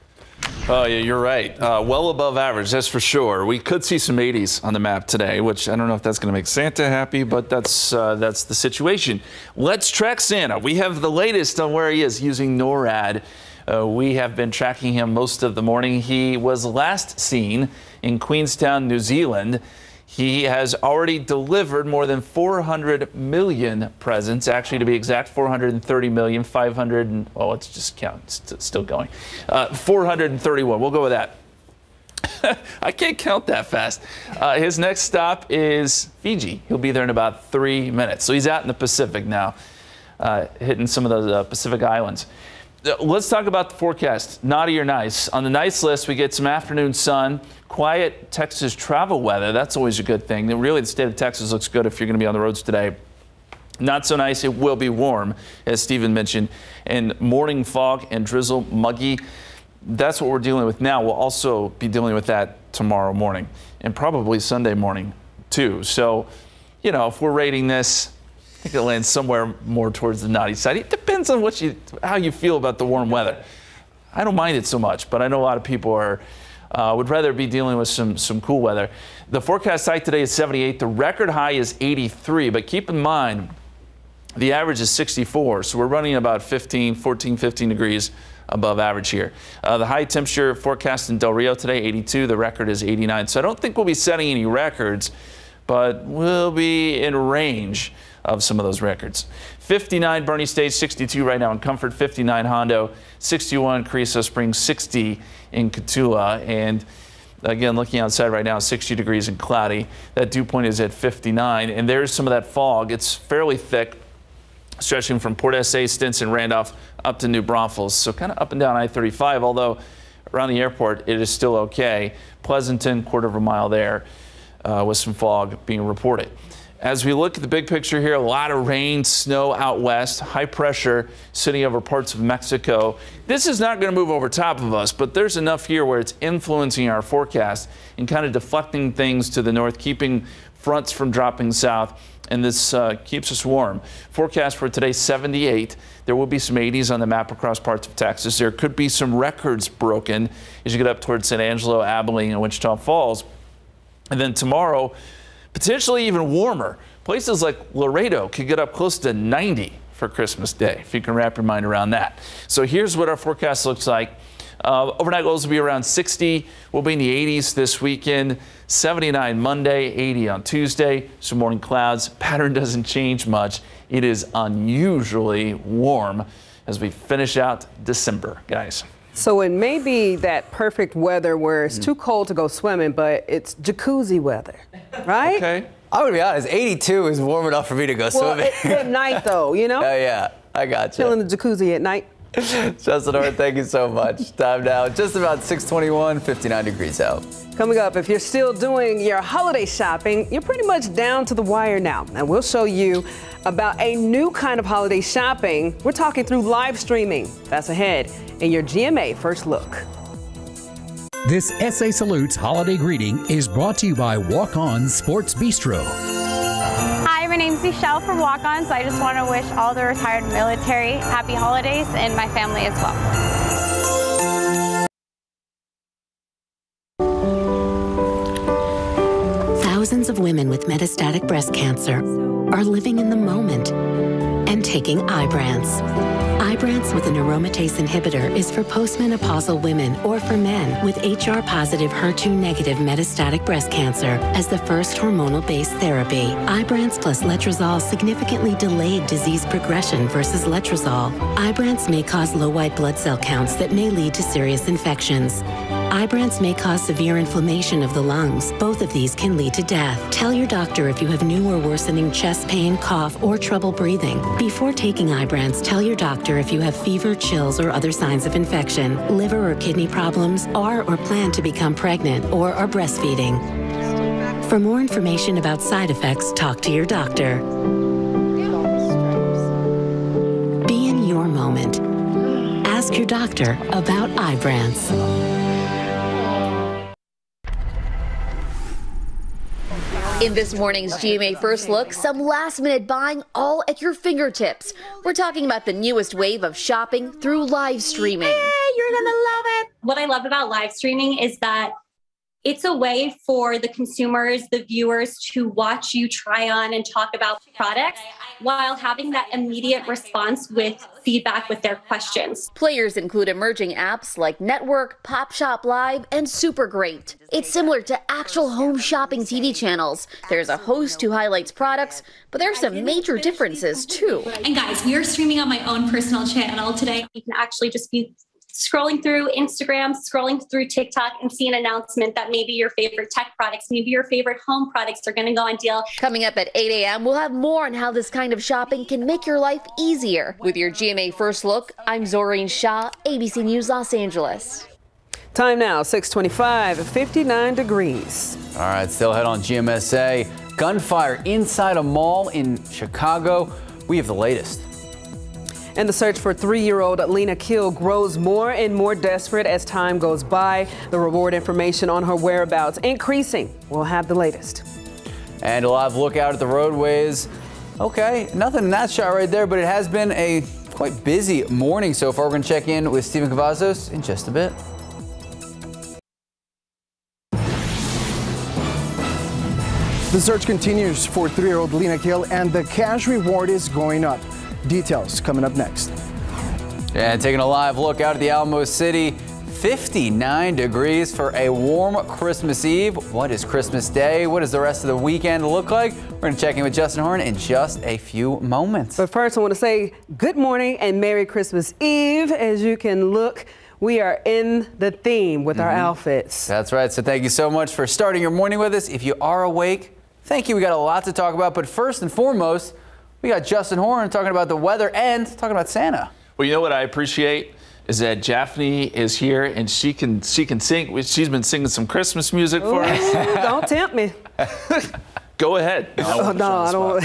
Oh, yeah, you're right. Uh, well above average, that's for sure. We could see some 80s on the map today, which I don't know if that's going to make Santa happy, but that's uh, that's the situation. Let's track Santa. We have the latest on where he is using NORAD. Uh, we have been tracking him most of the morning. He was last seen in Queenstown, New Zealand. He has already delivered more than 400 million presents, actually, to be exact, 430 million, 500, and, well, let's just count, it's still going. Uh, 431, we'll go with that. I can't count that fast. Uh, his next stop is Fiji. He'll be there in about three minutes. So he's out in the Pacific now, uh, hitting some of those uh, Pacific islands. Uh, let's talk about the forecast. Naughty or nice. On the nice list, we get some afternoon sun, quiet Texas travel weather. That's always a good thing. Really, the state of Texas looks good if you're going to be on the roads today. Not so nice. It will be warm, as Stephen mentioned, and morning fog and drizzle, muggy. That's what we're dealing with now. We'll also be dealing with that tomorrow morning and probably Sunday morning, too. So, you know, if we're rating this, I think it lands somewhere more towards the naughty side. It depends on what you, how you feel about the warm weather. I don't mind it so much, but I know a lot of people are uh, would rather be dealing with some some cool weather. The forecast site today is 78. The record high is 83, but keep in mind the average is 64, so we're running about 15, 14, 15 degrees above average here. Uh, the high temperature forecast in Del Rio today, 82. The record is 89. So I don't think we'll be setting any records, but we'll be in range of some of those records. 59 Boerne Stage, 62 right now in Comfort, 59 Hondo, 61 Carrizo Springs, 60 in Cotulla, and again looking outside right now 60 degrees and cloudy. That dew point is at 59, and there's some of that fog. It's fairly thick, stretching from Port SA, Stinson, Randolph up to New Braunfels, so kind of up and down I-35, although around the airport it is still okay. Pleasanton, quarter of a mile there uh, with some fog being reported. As we look at the big picture here, a lot of rain, snow out west, high pressure sitting over parts of Mexico. This is not going to move over top of us, but there's enough here where it's influencing our forecast and kind of deflecting things to the north, keeping fronts from dropping south, and this uh, keeps us warm. Forecast for today 78. There will be some 80s on the map across parts of Texas. There could be some records broken as you get up towards San Angelo, Abilene, and Wichita Falls. And then tomorrow, potentially even warmer. Places like Laredo could get up close to 90 for Christmas Day, if you can wrap your mind around that. So here's what our forecast looks like. Uh, overnight lows will be around 60. We'll be in the 80s this weekend. 79 Monday, 80 on Tuesday. Some morning clouds. Pattern doesn't change much. It is unusually warm as we finish out December, guys. So it may be that perfect weather where it's mm. too cold to go swimming, but it's jacuzzi weather, right? Okay. I'm gonna be honest. 82 is warm enough for me to go Well, swimming. it- at night though, you know? Oh yeah, I got you. Chill in the jacuzzi at night. Justin Horne, thank you so much. Time now, just about 621, 59 degrees out. Coming up, if you're still doing your holiday shopping, you're pretty much down to the wire now. And we'll show you about a new kind of holiday shopping. We're talking through live streaming. That's ahead in your GMA First Look. This SA Salutes holiday greeting is brought to you by Walk On Sports Bistro. My name's Michelle from Walk On, so I just want to wish all the retired military happy holidays and my family as well. Thousands of women with metastatic breast cancer are living in the moment and taking Ibrance. Ibrance with an aromatase inhibitor is for postmenopausal women or for men with HR positive HER2 negative metastatic breast cancer as the first hormonal based therapy. Ibrance plus letrozole significantly delayed disease progression versus letrozole. Ibrance may cause low white blood cell counts that may lead to serious infections. Ibrance may cause severe inflammation of the lungs. Both of these can lead to death. Tell your doctor if you have new or worsening chest pain, cough, or trouble breathing. Before taking Ibrance, tell your doctor if you have fever, chills, or other signs of infection, liver or kidney problems, are or plan to become pregnant, or are breastfeeding. For more information about side effects, talk to your doctor. Be in your moment. Ask your doctor about Ibrance. In this morning's GMA First Look, some last minute buying all at your fingertips. We're talking about the newest wave of shopping through live streaming. you're gonna love it. What I love about live streaming is that it's a way for the consumers, the viewers to watch you try on and talk about products while having that immediate response with feedback with their questions. Players include emerging apps like NTWRK, Pop Shop Live, and Supergreat. It's similar to actual home shopping TV channels. There's a host who highlights products, but there's some major differences too. And guys, we are streaming on my own personal channel today. You can actually just be scrolling through Instagram, scrolling through TikTok, and see an announcement that maybe your favorite tech products, maybe your favorite home products are going to go on deal. Coming up at 8 a.m., we'll have more on how this kind of shopping can make your life easier. With your GMA First Look, I'm Zohreen Shah, ABC News Los Angeles. Time now, 625, 59 degrees. All right, still ahead on GMSA. Gunfire inside a mall in Chicago. We have the latest. And the search for three-year-old Lina Khil grows more and more desperate as time goes by. The reward information on her whereabouts increasing. We'll have the latest. And a live look out at the roadways. Okay, nothing in that shot right there, but it has been a quite busy morning so far. We're going to check in with Stephen Cavazos in just a bit. The search continues for three-year-old Lina Khil, and the cash reward is going up. Details coming up next. And taking a live look out at the Alamo City. 59 degrees for a warm Christmas Eve. What is Christmas Day? What does the rest of the weekend look like? We're going to check in with Justin Horne in just a few moments. But first, I want to say good morning and Merry Christmas Eve. As you can look, we are in the theme with mm -hmm. our mm-hmm. outfits. That's right. So thank you so much for starting your morning with us. If you are awake, thank you. We got a lot to talk about. But first and foremost, we got Justin Horne talking about the weather and talking about Santa. Well, you know what I appreciate is that Japhanie is here and she can she can sing. She's been singing some Christmas music Ooh, for us. Don't tempt me. Go ahead. No, oh, no I don't.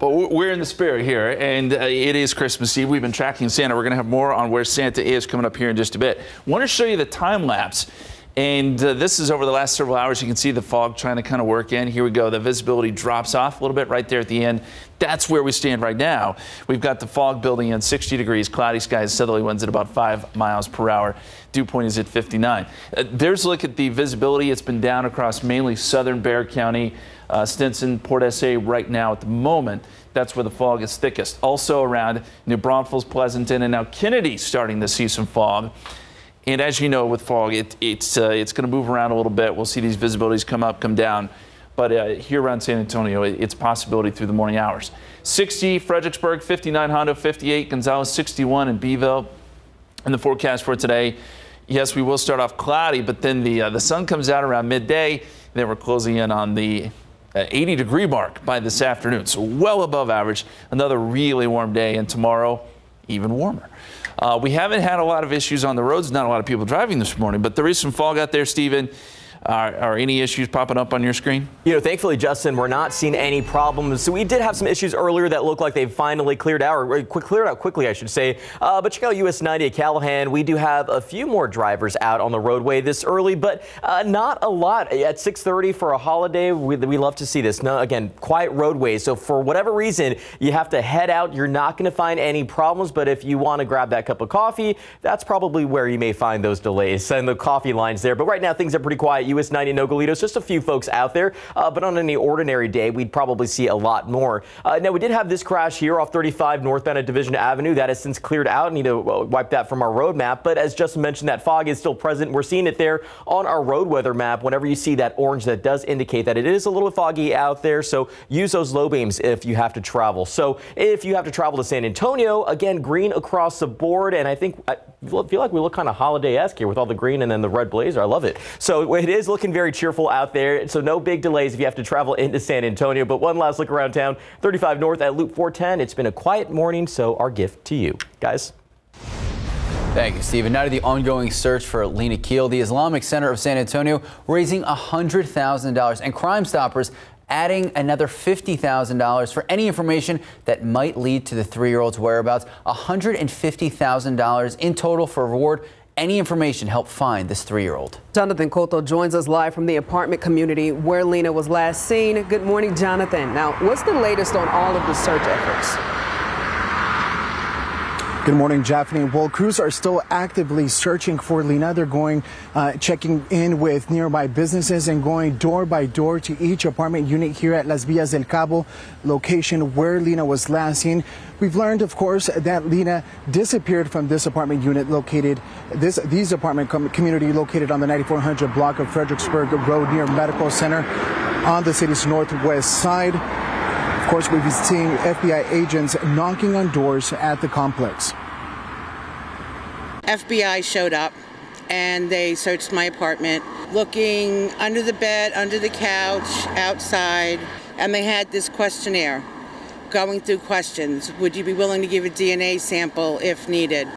but we're in the spirit here, and uh, it is Christmas Eve. We've been tracking Santa. We're going to have more on where Santa is coming up here in just a bit. Want to show you the time lapse. And uh, this is over the last several hours. You can see the fog trying to kind of work in. Here we go. The visibility drops off a little bit right there at the end. That's where we stand right now. We've got the fog building in 60 degrees, cloudy skies, southerly winds at about 5 miles per hour. Dew point is at 59. Uh, there's a look at the visibility. It's been down across mainly southern Bexar County, uh, Stinson, Port SA right now at the moment. That's where the fog is thickest. Also around New Braunfels, Pleasanton, and now Kennedy starting to see some fog. And as you know, with fog, it, it's uh, it's going to move around a little bit. We'll see these visibilities come up, come down. But uh, here around San Antonio, it, it's possibility through the morning hours. 60 Fredericksburg, 59 Hondo, 58 Gonzales, 61 in Beeville. And the forecast for today, yes, we will start off cloudy, but then the uh, the sun comes out around midday. Then we're closing in on the uh, 80 degree mark by this afternoon, so well above average. Another really warm day, and tomorrow even warmer. Uh, we haven't had a lot of issues on the roads, not a lot of people driving this morning, but there is some fog out there, Stephen. Are, are, any issues popping up on your screen? You know, thankfully, Justin, we're not seeing any problems. So we did have some issues earlier that look like they've finally cleared out, or cleared out quickly, I should say. Uh, but check out US 90 at Callahan. We do have a few more drivers out on the roadway this early, but uh, not a lot. At 6:30 for a holiday, we, we love to see this. Again, quiet roadways. So for whatever reason, you have to head out. You're not going to find any problems. But if you want to grab that cup of coffee, that's probably where you may find those delays and the coffee lines there. But right now, things are pretty quiet. US 90 Nogalitos, just a few folks out there. Uh, but on any ordinary day, we'd probably see a lot more. Uh, now, we did have this crash here off 35 northbound at Division Avenue. That has since cleared out. Need to uh, wipe that from our road map. But as Justin mentioned, that fog is still present. We're seeing it there on our road weather map. Whenever you see that orange, that does indicate that it is a little foggy out there. So use those low beams if you have to travel. So if you have to travel to San Antonio, again, green across the board. And I think I feel like we look kind of holiday-esque here with all the green and then the red blazer. I love it. So it is looking very cheerful out there. So no big delays if you have to travel into San Antonio. But one last look around town, 35 North at Loop 410. It's been a quiet morning, so our gift to you. Guys. Thank you, Stephen. Now to the ongoing search for Lina Khil. The Islamic Center of San Antonio raising $100,000 and Crime Stoppers adding another $50,000 for any information that might lead to the three-year-old's whereabouts. $150,000 in total for reward any information help find this three year old. Jonathan Cotto joins us live from the apartment community where Lina was last seen. Good morning, Jonathan. Now, what's the latest on all of the search efforts? Good morning, Japhanie. Well, crews are still actively searching for Lina. They're going, uh, checking in with nearby businesses and going door by door to each apartment unit here at Las Villas del Cabo, location where Lina was last seen. We've learned, of course, that Lina disappeared from this apartment unit located, this these apartment com community located on the 9400 block of Fredericksburg Road near Medical Center on the city's northwest side. Of course, we've been seeing FBI agents knocking on doors at the complex. FBI showed up and they searched my apartment, looking under the bed, under the couch, outside, and they had this questionnaire going through questions. Would you be willing to give a DNA sample if needed?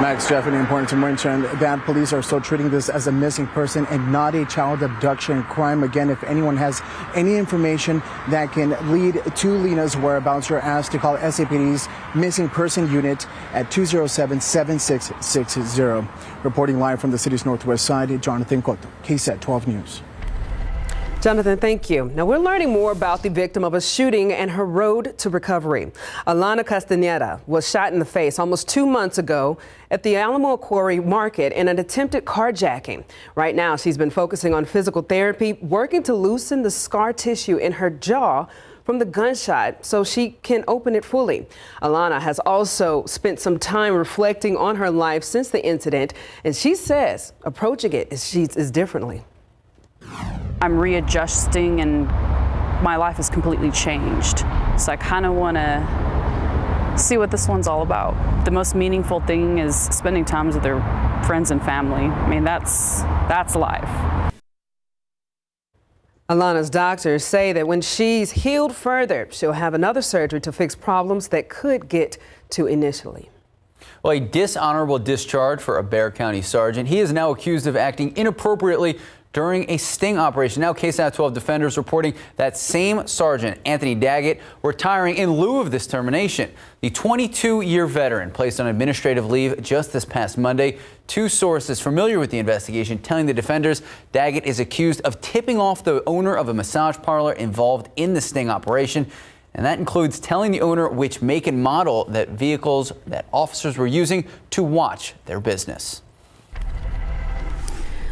Max Japhanie, important to mention that police are still treating this as a missing person and not a child abduction crime. Again, if anyone has any information that can lead to Lina's whereabouts, you're asked to call SAPD's missing person unit at 207 7660. Reporting live from the city's northwest side, Jonathan Cotto, KSAT 12 News. Jonathan, thank you. Now we're learning more about the victim of a shooting and her road to recovery. Alana Castaneda was shot in the face almost two months ago at the Alamo Quarry Market in an attempted carjacking. Right now, she's been focusing on physical therapy, working to loosen the scar tissue in her jaw from the gunshot so she can open it fully. Alana has also spent some time reflecting on her life since the incident, and she says approaching it is, is differently. I'm readjusting and my life has completely changed. So I kind of want to see what this one's all about. The most meaningful thing is spending time with their friends and family. I mean, that's that's life. Alana's doctors say that when she's healed further, she'll have another surgery to fix problems that could get to initially. Well, a dishonorable discharge for a Bexar County sergeant. He is now accused of acting inappropriately during a sting operation. Now, KSAT 12 defenders reporting that same Sergeant Anthony Daggett retiring in lieu of this termination. The 22-year veteran placed on administrative leave just this past Monday. Two sources familiar with the investigation telling the defenders Daggett is accused of tipping off the owner of a massage parlor involved in the sting operation. And that includes telling the owner which make and model that vehicles that officers were using to watch their business.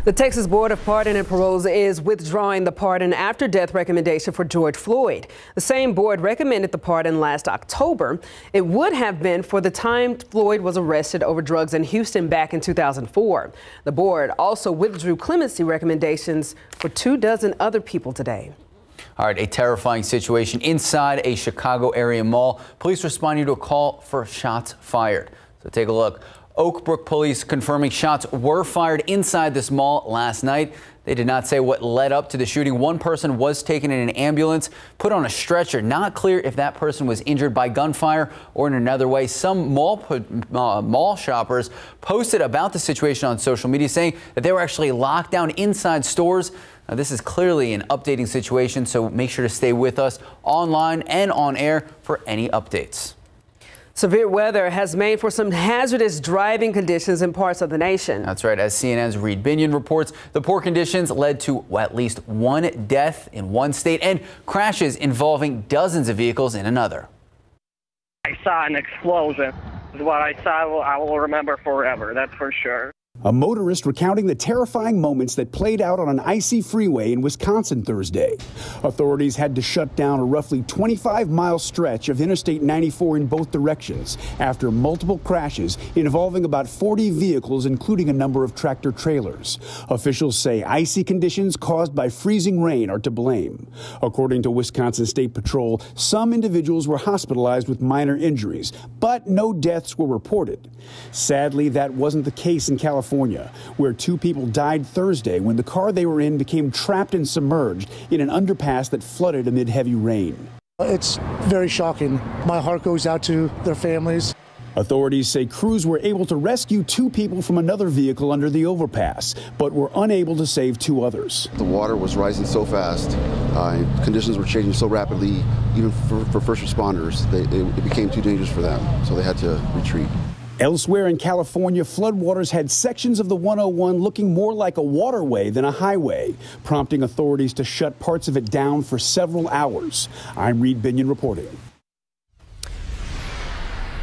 The Texas Board of Pardon and Paroles is withdrawing the pardon after death recommendation for George Floyd. The same board recommended the pardon last October. It would have been for the time Floyd was arrested over drugs in Houston back in 2004. The board also withdrew clemency recommendations for two dozen other people today. All right, a terrifying situation inside a Chicago area mall. Police responding to a call for shots fired. So take a look. Oak Brook police confirming shots were fired inside this mall last night. They did not say what led up to the shooting. One person was taken in an ambulance, put on a stretcher. Not clear if that person was injured by gunfire or in another way. Some mall, uh, mall shoppers posted about the situation on social media saying that they were actually locked down inside stores. Now, this is clearly an updating situation, so make sure to stay with us online and on air for any updates. Severe weather has made for some hazardous driving conditions in parts of the nation. That's right. As CNN's Reid Binion reports, the poor conditions led to at least one death in one state and crashes involving dozens of vehicles in another. I saw an explosion. What I saw, I will remember forever. That's for sure. A motorist recounting the terrifying moments that played out on an icy freeway in Wisconsin Thursday. Authorities had to shut down a roughly 25 mile stretch of Interstate 94 in both directions after multiple crashes involving about 40 vehicles, including a number of tractor trailers. Officials say icy conditions caused by freezing rain are to blame. According to Wisconsin State Patrol, some individuals were hospitalized with minor injuries, but no deaths were reported. Sadly, that wasn't the case in California. California, where two people died Thursday when the car they were in became trapped and submerged in an underpass that flooded amid heavy rain. It's very shocking. My heart goes out to their families. Authorities say crews were able to rescue two people from another vehicle under the overpass, but were unable to save two others. The water was rising so fast, uh, conditions were changing so rapidly, even for, for first responders, they, it, it became too dangerous for them, so they had to retreat. Elsewhere in California, floodwaters had sections of the 101 looking more like a waterway than a highway, prompting authorities to shut parts of it down for several hours. I'm Reid Binion reporting.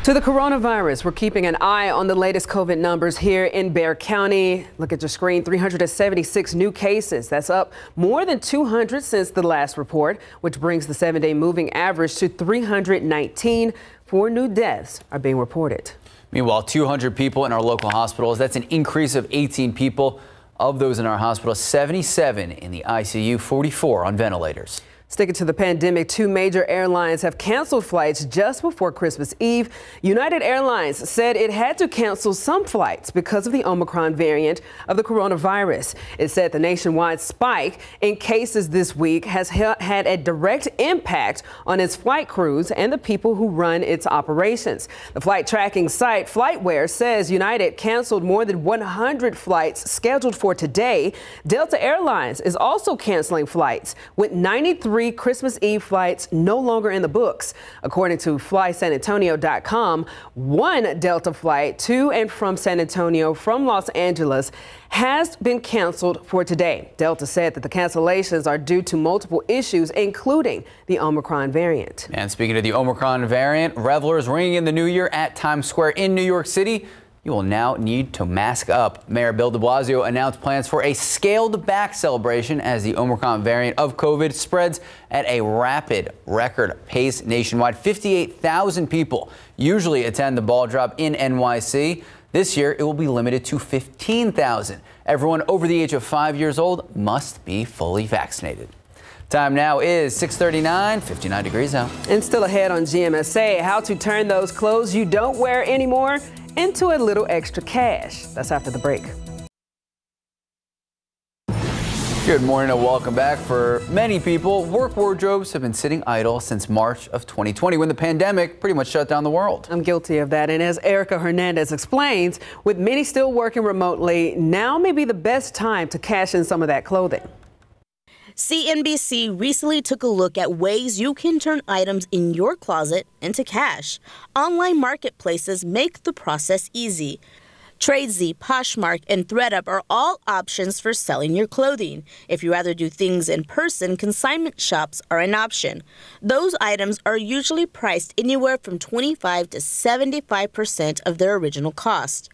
To the coronavirus, we're keeping an eye on the latest COVID numbers here in Bexar County. Look at your screen 376 new cases. That's up more than 200 since the last report, which brings the seven day moving average to 319. Four new deaths are being reported. Meanwhile, 200 people in our local hospitals. That's an increase of 18 people. Of those in our hospitals, 77 in the ICU, 44 on ventilators. Sticking to the pandemic, two major airlines have canceled flights just before Christmas Eve. United Airlines said it had to cancel some flights because of the Omicron variant of the coronavirus. It said the nationwide spike in cases this week has had a direct impact on its flight crews and the people who run its operations. The flight tracking site FlightAware says United canceled more than 100 flights scheduled for today. Delta Airlines is also canceling flights with 93 three Christmas Eve flights no longer in the books. According to FlySanAntonio.com, one Delta flight to and from San Antonio from Los Angeles has been canceled for today. Delta said that the cancellations are due to multiple issues, including the Omicron variant. And speaking of the Omicron variant, revelers ringing in the new year at Times Square in New York City you will now need to mask up. Mayor Bill de Blasio announced plans for a scaled back celebration as the Omicron variant of COVID spreads at a rapid record pace nationwide. 58,000 people usually attend the ball drop in NYC. This year, it will be limited to 15,000. Everyone over the age of five years old must be fully vaccinated. Time now is 6:39, 59 degrees out. And still ahead on GMSA, how to turn those clothes you don't wear anymore into a little extra cash. That's after the break. Good morning and welcome back. For many people, work wardrobes have been sitting idle since March of 2020 when the pandemic pretty much shut down the world. I'm guilty of that. And as Erica Hernandez explains, with many still working remotely, now may be the best time to cash in some of that clothing. CNBC recently took a look at ways you can turn items in your closet into cash. Online marketplaces make the process easy. Tradesy, Poshmark, and ThredUp are all options for selling your clothing. If you rather do things in person, consignment shops are an option. Those items are usually priced anywhere from 25 to 75% of their original cost.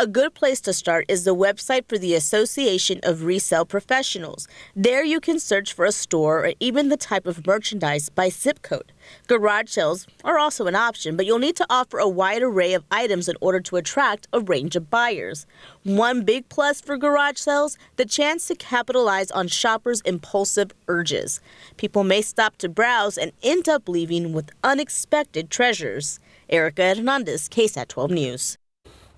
A good place to start is the website for the Association of Resale Professionals. There you can search for a store or even the type of merchandise by zip code. Garage sales are also an option, but you'll need to offer a wide array of items in order to attract a range of buyers. One big plus for garage sales the chance to capitalize on shoppers' impulsive urges. People may stop to browse and end up leaving with unexpected treasures. Erica Hernandez, KSAT 12 News.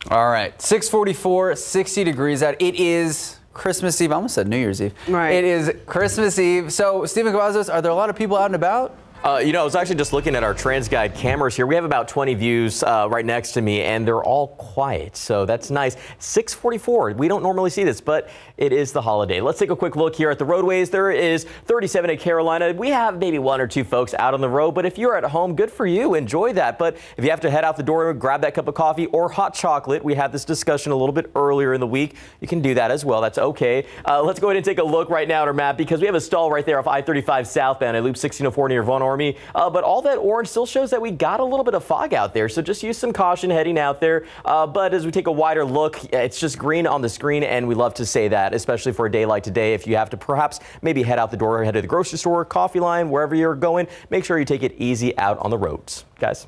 All right, 644, 60 degrees out. It is Christmas Eve. I almost said New Year's Eve. Right. It is Christmas Eve. So, Stephen Cavazos, are there a lot of people out and about? Uh, you know, I was actually just looking at our TransGuide cameras here. We have about 20 views uh, right next to me, and they're all quiet, so that's nice. 644. We don't normally see this, but it is the holiday. Let's take a quick look here at the roadways. There is 37 at Carolina. We have maybe one or two folks out on the road, but if you're at home, good for you. Enjoy that. But if you have to head out the door, and grab that cup of coffee or hot chocolate. We had this discussion a little bit earlier in the week. You can do that as well. That's okay. Uh, let's go ahead and take a look right now at our map because we have a stall right there off I-35 southbound at Loop 1604 near Von Ormy. Uh, but all that orange still shows that we got a little bit of fog out there. So just use some caution heading out there. Uh, but as we take a wider look, it's just green on the screen. And we love to say that, especially for a day like today. If you have to perhaps maybe head out the door, head to the grocery store, coffee line, wherever you're going, make sure you take it easy out on the roads. Guys.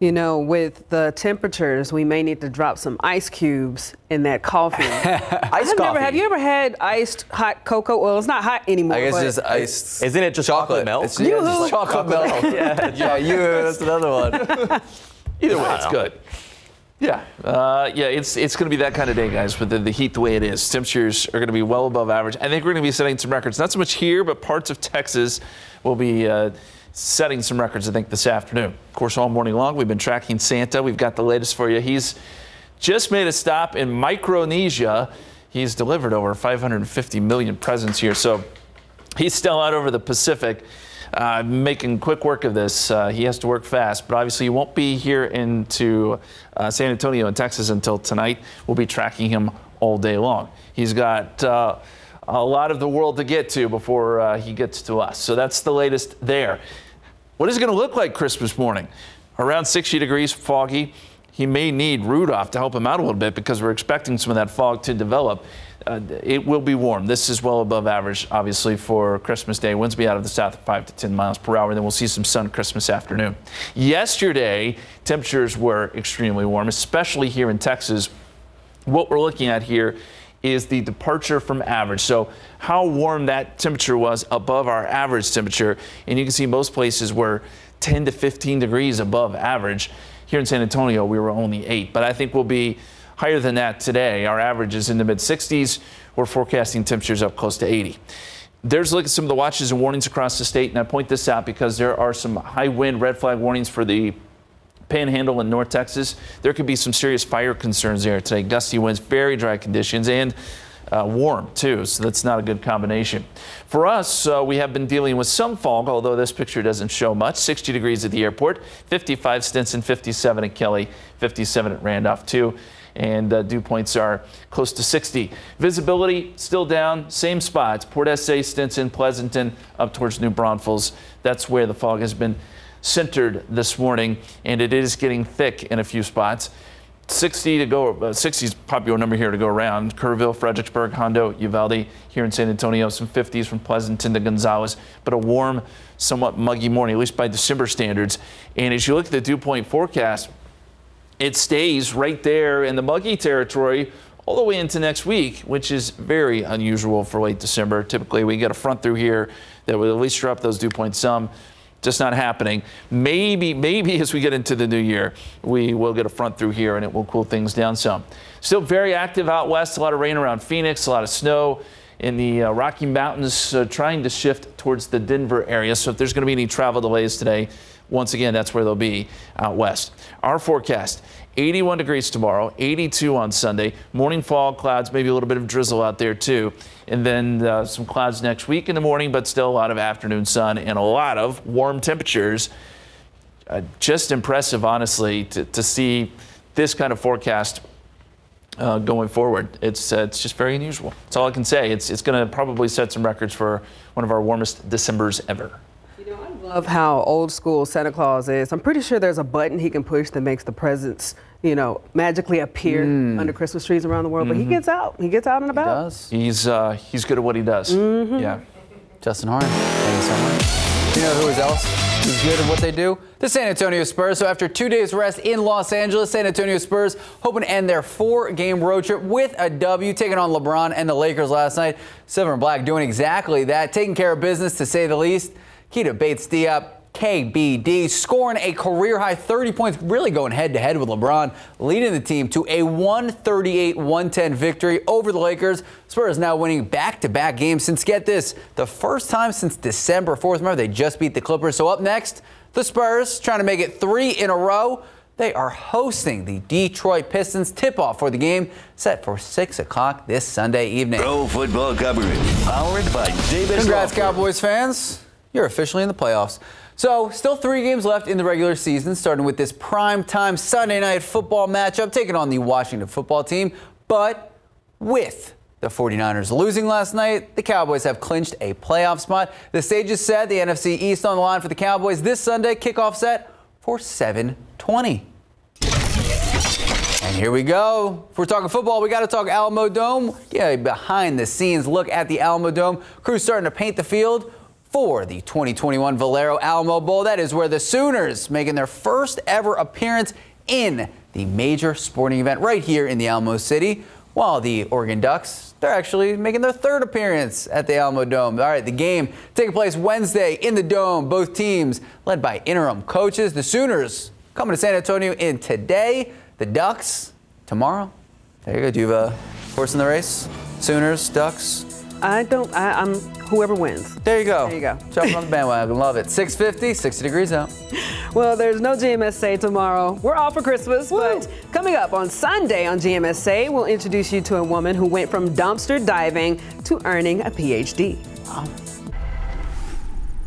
You know, with the temperatures, we may need to drop some ice cubes in that coffee. Ice coffee. Never, have you ever had iced hot cocoa? Well, it's not hot anymore. I guess but just iced. Isn't it just chocolate, milk? It's, yeah, just chocolate milk. yeah, yeah, you. That's another one. Either way, it's good. Yeah, uh, yeah, it's it's going to be that kind of day, guys. With the, the heat the way it is, temperatures are going to be well above average. I think we're going to be setting some records. Not so much here, but parts of Texas will be uh, setting some records, I think, this afternoon. Of course, all morning long, we've been tracking Santa. We've got the latest for you. He's just made a stop in Micronesia. He's delivered over 550 million presents here. So he's still out over the Pacific. Uh, making quick work of this. Uh, he has to work fast, but obviously he won't be here into uh, San Antonio in Texas until tonight. We'll be tracking him all day long. He's got uh, a lot of the world to get to before uh, he gets to us. So that's the latest there. What is it going to look like Christmas morning? Around 60 degrees, foggy. He may need Rudolph to help him out a little bit because we're expecting some of that fog to develop. Uh, it will be warm. This is well above average, obviously, for Christmas Day. Winds be out of the south at 5 to 10 miles per hour. Then we'll see some sun Christmas afternoon. Yesterday, temperatures were extremely warm, especially here in Texas. What we're looking at here is the departure from average. So how warm that temperature was above our average temperature. And you can see most places were 10 to 15 degrees above average. Here in San Antonio, we were only 8, but I think we'll be higher than that today. Our average is in the mid 60s. We're forecasting temperatures up close to 80. There's a look at some of the watches and warnings across the state, and I point this out because there are some high wind red flag warnings for the Panhandle in North Texas. There could be some serious fire concerns there today. Gusty winds, very dry conditions, and uh, warm too, so that's not a good combination. For us, uh, we have been dealing with some fog, although this picture doesn't show much. 60 degrees at the airport, 55 Stinson, 57 at Kelly, 57 at Randolph too. And uh, dew points are close to 60. Visibility still down, same spots. Port SA, Stinson, Pleasanton, up towards New Braunfels. That's where the fog has been centered this morning, and it is getting thick in a few spots. 60 to go, uh, 60 is popular number here to go around. Kerrville, Fredericksburg, Hondo, Uvalde, here in San Antonio, some 50s from Pleasanton to Gonzales, but a warm, somewhat muggy morning, at least by December standards. And as you look at the dew point forecast, it stays right there in the muggy territory all the way into next week, which is very unusual for late December. Typically, we get a front through here that would at least drop those dew points some. Just not happening. Maybe, maybe as we get into the new year, we will get a front through here and it will cool things down some. Still very active out west. A lot of rain around Phoenix, a lot of snow in the uh, Rocky Mountains, uh, trying to shift towards the Denver area. So if there's going to be any travel delays today, once again, that's where they'll be out west. Our forecast 81 degrees tomorrow, 82 on Sunday. Morning fog clouds, maybe a little bit of drizzle out there too. And then uh, some clouds next week in the morning, but still a lot of afternoon sun and a lot of warm temperatures. Uh, just impressive, honestly, to, to see this kind of forecast uh, going forward. It's uh, it's just very unusual. That's all I can say. It's it's going to probably set some records for one of our warmest December's ever. You know, I love how old school Santa Claus is. I'm pretty sure there's a button he can push that makes the presents, you know, magically appear Mm. under Christmas trees around the world. But he Mhm. gets out. He gets out and about. He does. He's uh, he's good at what he does. Mhm. Yeah. Justin Horne, thank you so much. You know who is else is good at what they do? The San Antonio Spurs. So after two days rest in Los Angeles, San Antonio Spurs hoping to end their four-game road trip with a W, taking on LeBron and the Lakers last night. Silver and Black doing exactly that, taking care of business to say the least. Keita Bates Diop. KBD scoring a career high 30 points, really going head to head with LeBron, leading the team to a 138 110 victory over the Lakers. Spurs now winning back to back games since, get this, the first time since December 4th. Remember, they just beat the Clippers. So up next, the Spurs trying to make it three in a row. They are hosting the Detroit Pistons. Tip off for the game set for 6 o'clock this Sunday evening. Pro football coverage powered by Davis Congrats, Cowboys fans. You're officially in the playoffs. So, still three games left in the regular season, starting with this prime time Sunday night football matchup, taking on the Washington football team. But with the 49ers losing last night, the Cowboys have clinched a playoff spot. The stage is set, the NFC East on the line for the Cowboys this Sunday, kickoff set for 720. And here we go. If we're talking football, we got to talk Alamodome. Yeah, behind the scenes look at the Alamodome. Crew's starting to paint the field for the 2021 Valero Alamo Bowl. That is where the Sooners making their first ever appearance in the major sporting event right here in the Alamo City. While the Oregon Ducks, they're actually making their third appearance at the Alamodome. All right, the game taking place Wednesday in the Dome. Both teams led by interim coaches. The Sooners coming to San Antonio in today. The Ducks tomorrow. There you go. Do you have a horse in the race? Sooners, Ducks. I don't. I, am whoever wins. There you go. There you go. Jumping on the bandwagon. Love it. 650, 60 degrees out. Well, there's no GMSA tomorrow. We're off for Christmas, Woo. but coming up on Sunday on GMSA, we'll introduce you to a woman who went from dumpster diving to earning a PhD. Wow.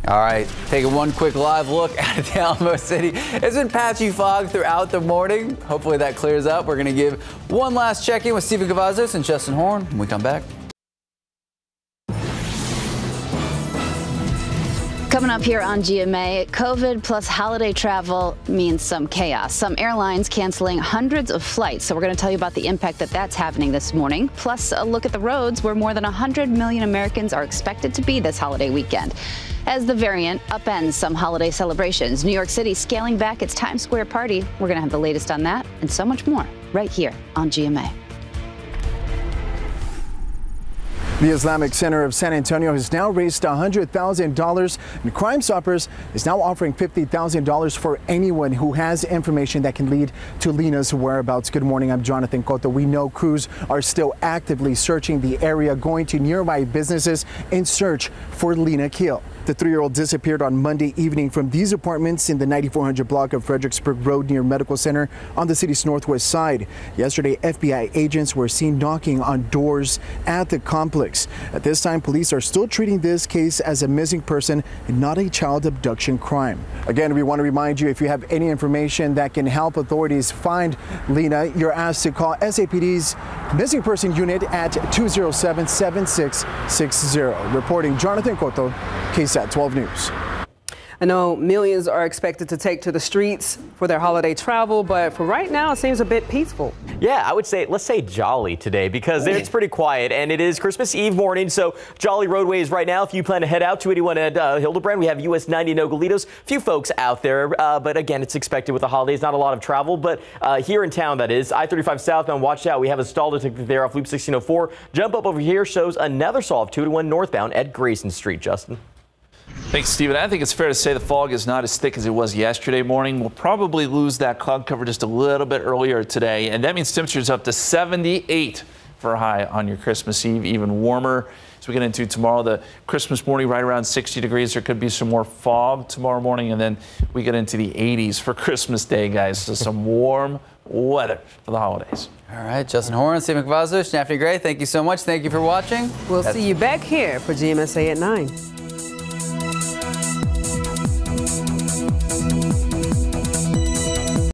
All right, taking one quick live look at the Alamo City. It's been patchy fog throughout the morning. Hopefully that clears up. We're going to give one last check in with Stephen Cavazos and Justin Horne when we come back. Coming up here on GMA, COVID plus holiday travel means some chaos. Some airlines canceling hundreds of flights. So we're going to tell you about the impact that that's happening this morning. Plus, a look at the roads where more than 100 million Americans are expected to be this holiday weekend. As the variant upends some holiday celebrations, New York City scaling back its Times Square party. We're going to have the latest on that and so much more right here on GMA. The Islamic Center of San Antonio has now raised $100,000 and Crime Stoppers is now offering $50,000 for anyone who has information that can lead to Lina's whereabouts. Good morning, I'm Jonathan Cotto. We know crews are still actively searching the area, going to nearby businesses in search for Lina Khil. The three-year-old disappeared on Monday evening from these apartments in the 9400 block of Fredericksburg Road near Medical Center on the city's northwest side. Yesterday, FBI agents were seen knocking on doors at the complex. At this time, police are still treating this case as a missing person and not a child abduction crime. Again, we want to remind you if you have any information that can help authorities find Lina, you're asked to call SAPD's missing person unit at 207 7660. Reporting Jonathan Cotto, case KSAT 12 News. I know millions are expected to take to the streets for their holiday travel, but for right now, it seems a bit peaceful. Yeah, I would say, let's say jolly today because it's pretty quiet and it is Christmas Eve morning. So, jolly roadways right now. If you plan to head out to anyone at uh, Hildebrand, we have US 90 Nogalitos. A few folks out there, uh, but again, it's expected with the holidays, not a lot of travel. But uh, here in town, that is, I 35 southbound, watch out. We have a stall detector there off Loop 1604. Jump up over here shows another stall of 221 northbound at Grayson Street, Justin. Thanks, Stephen. I think it's fair to say the fog is not as thick as it was yesterday morning. We'll probably lose that cloud cover just a little bit earlier today, and that means temperatures up to 78 for a high on your Christmas Eve, even warmer. As we get into tomorrow, the Christmas morning right around 60 degrees. There could be some more fog tomorrow morning, and then we get into the 80s for Christmas Day, guys. So some warm weather for the holidays. All right, Justin Horne, Stephen Cavazos, Daphne Gray, thank you so much. Thank you for watching. We'll That's see you back here for GMSA at 9.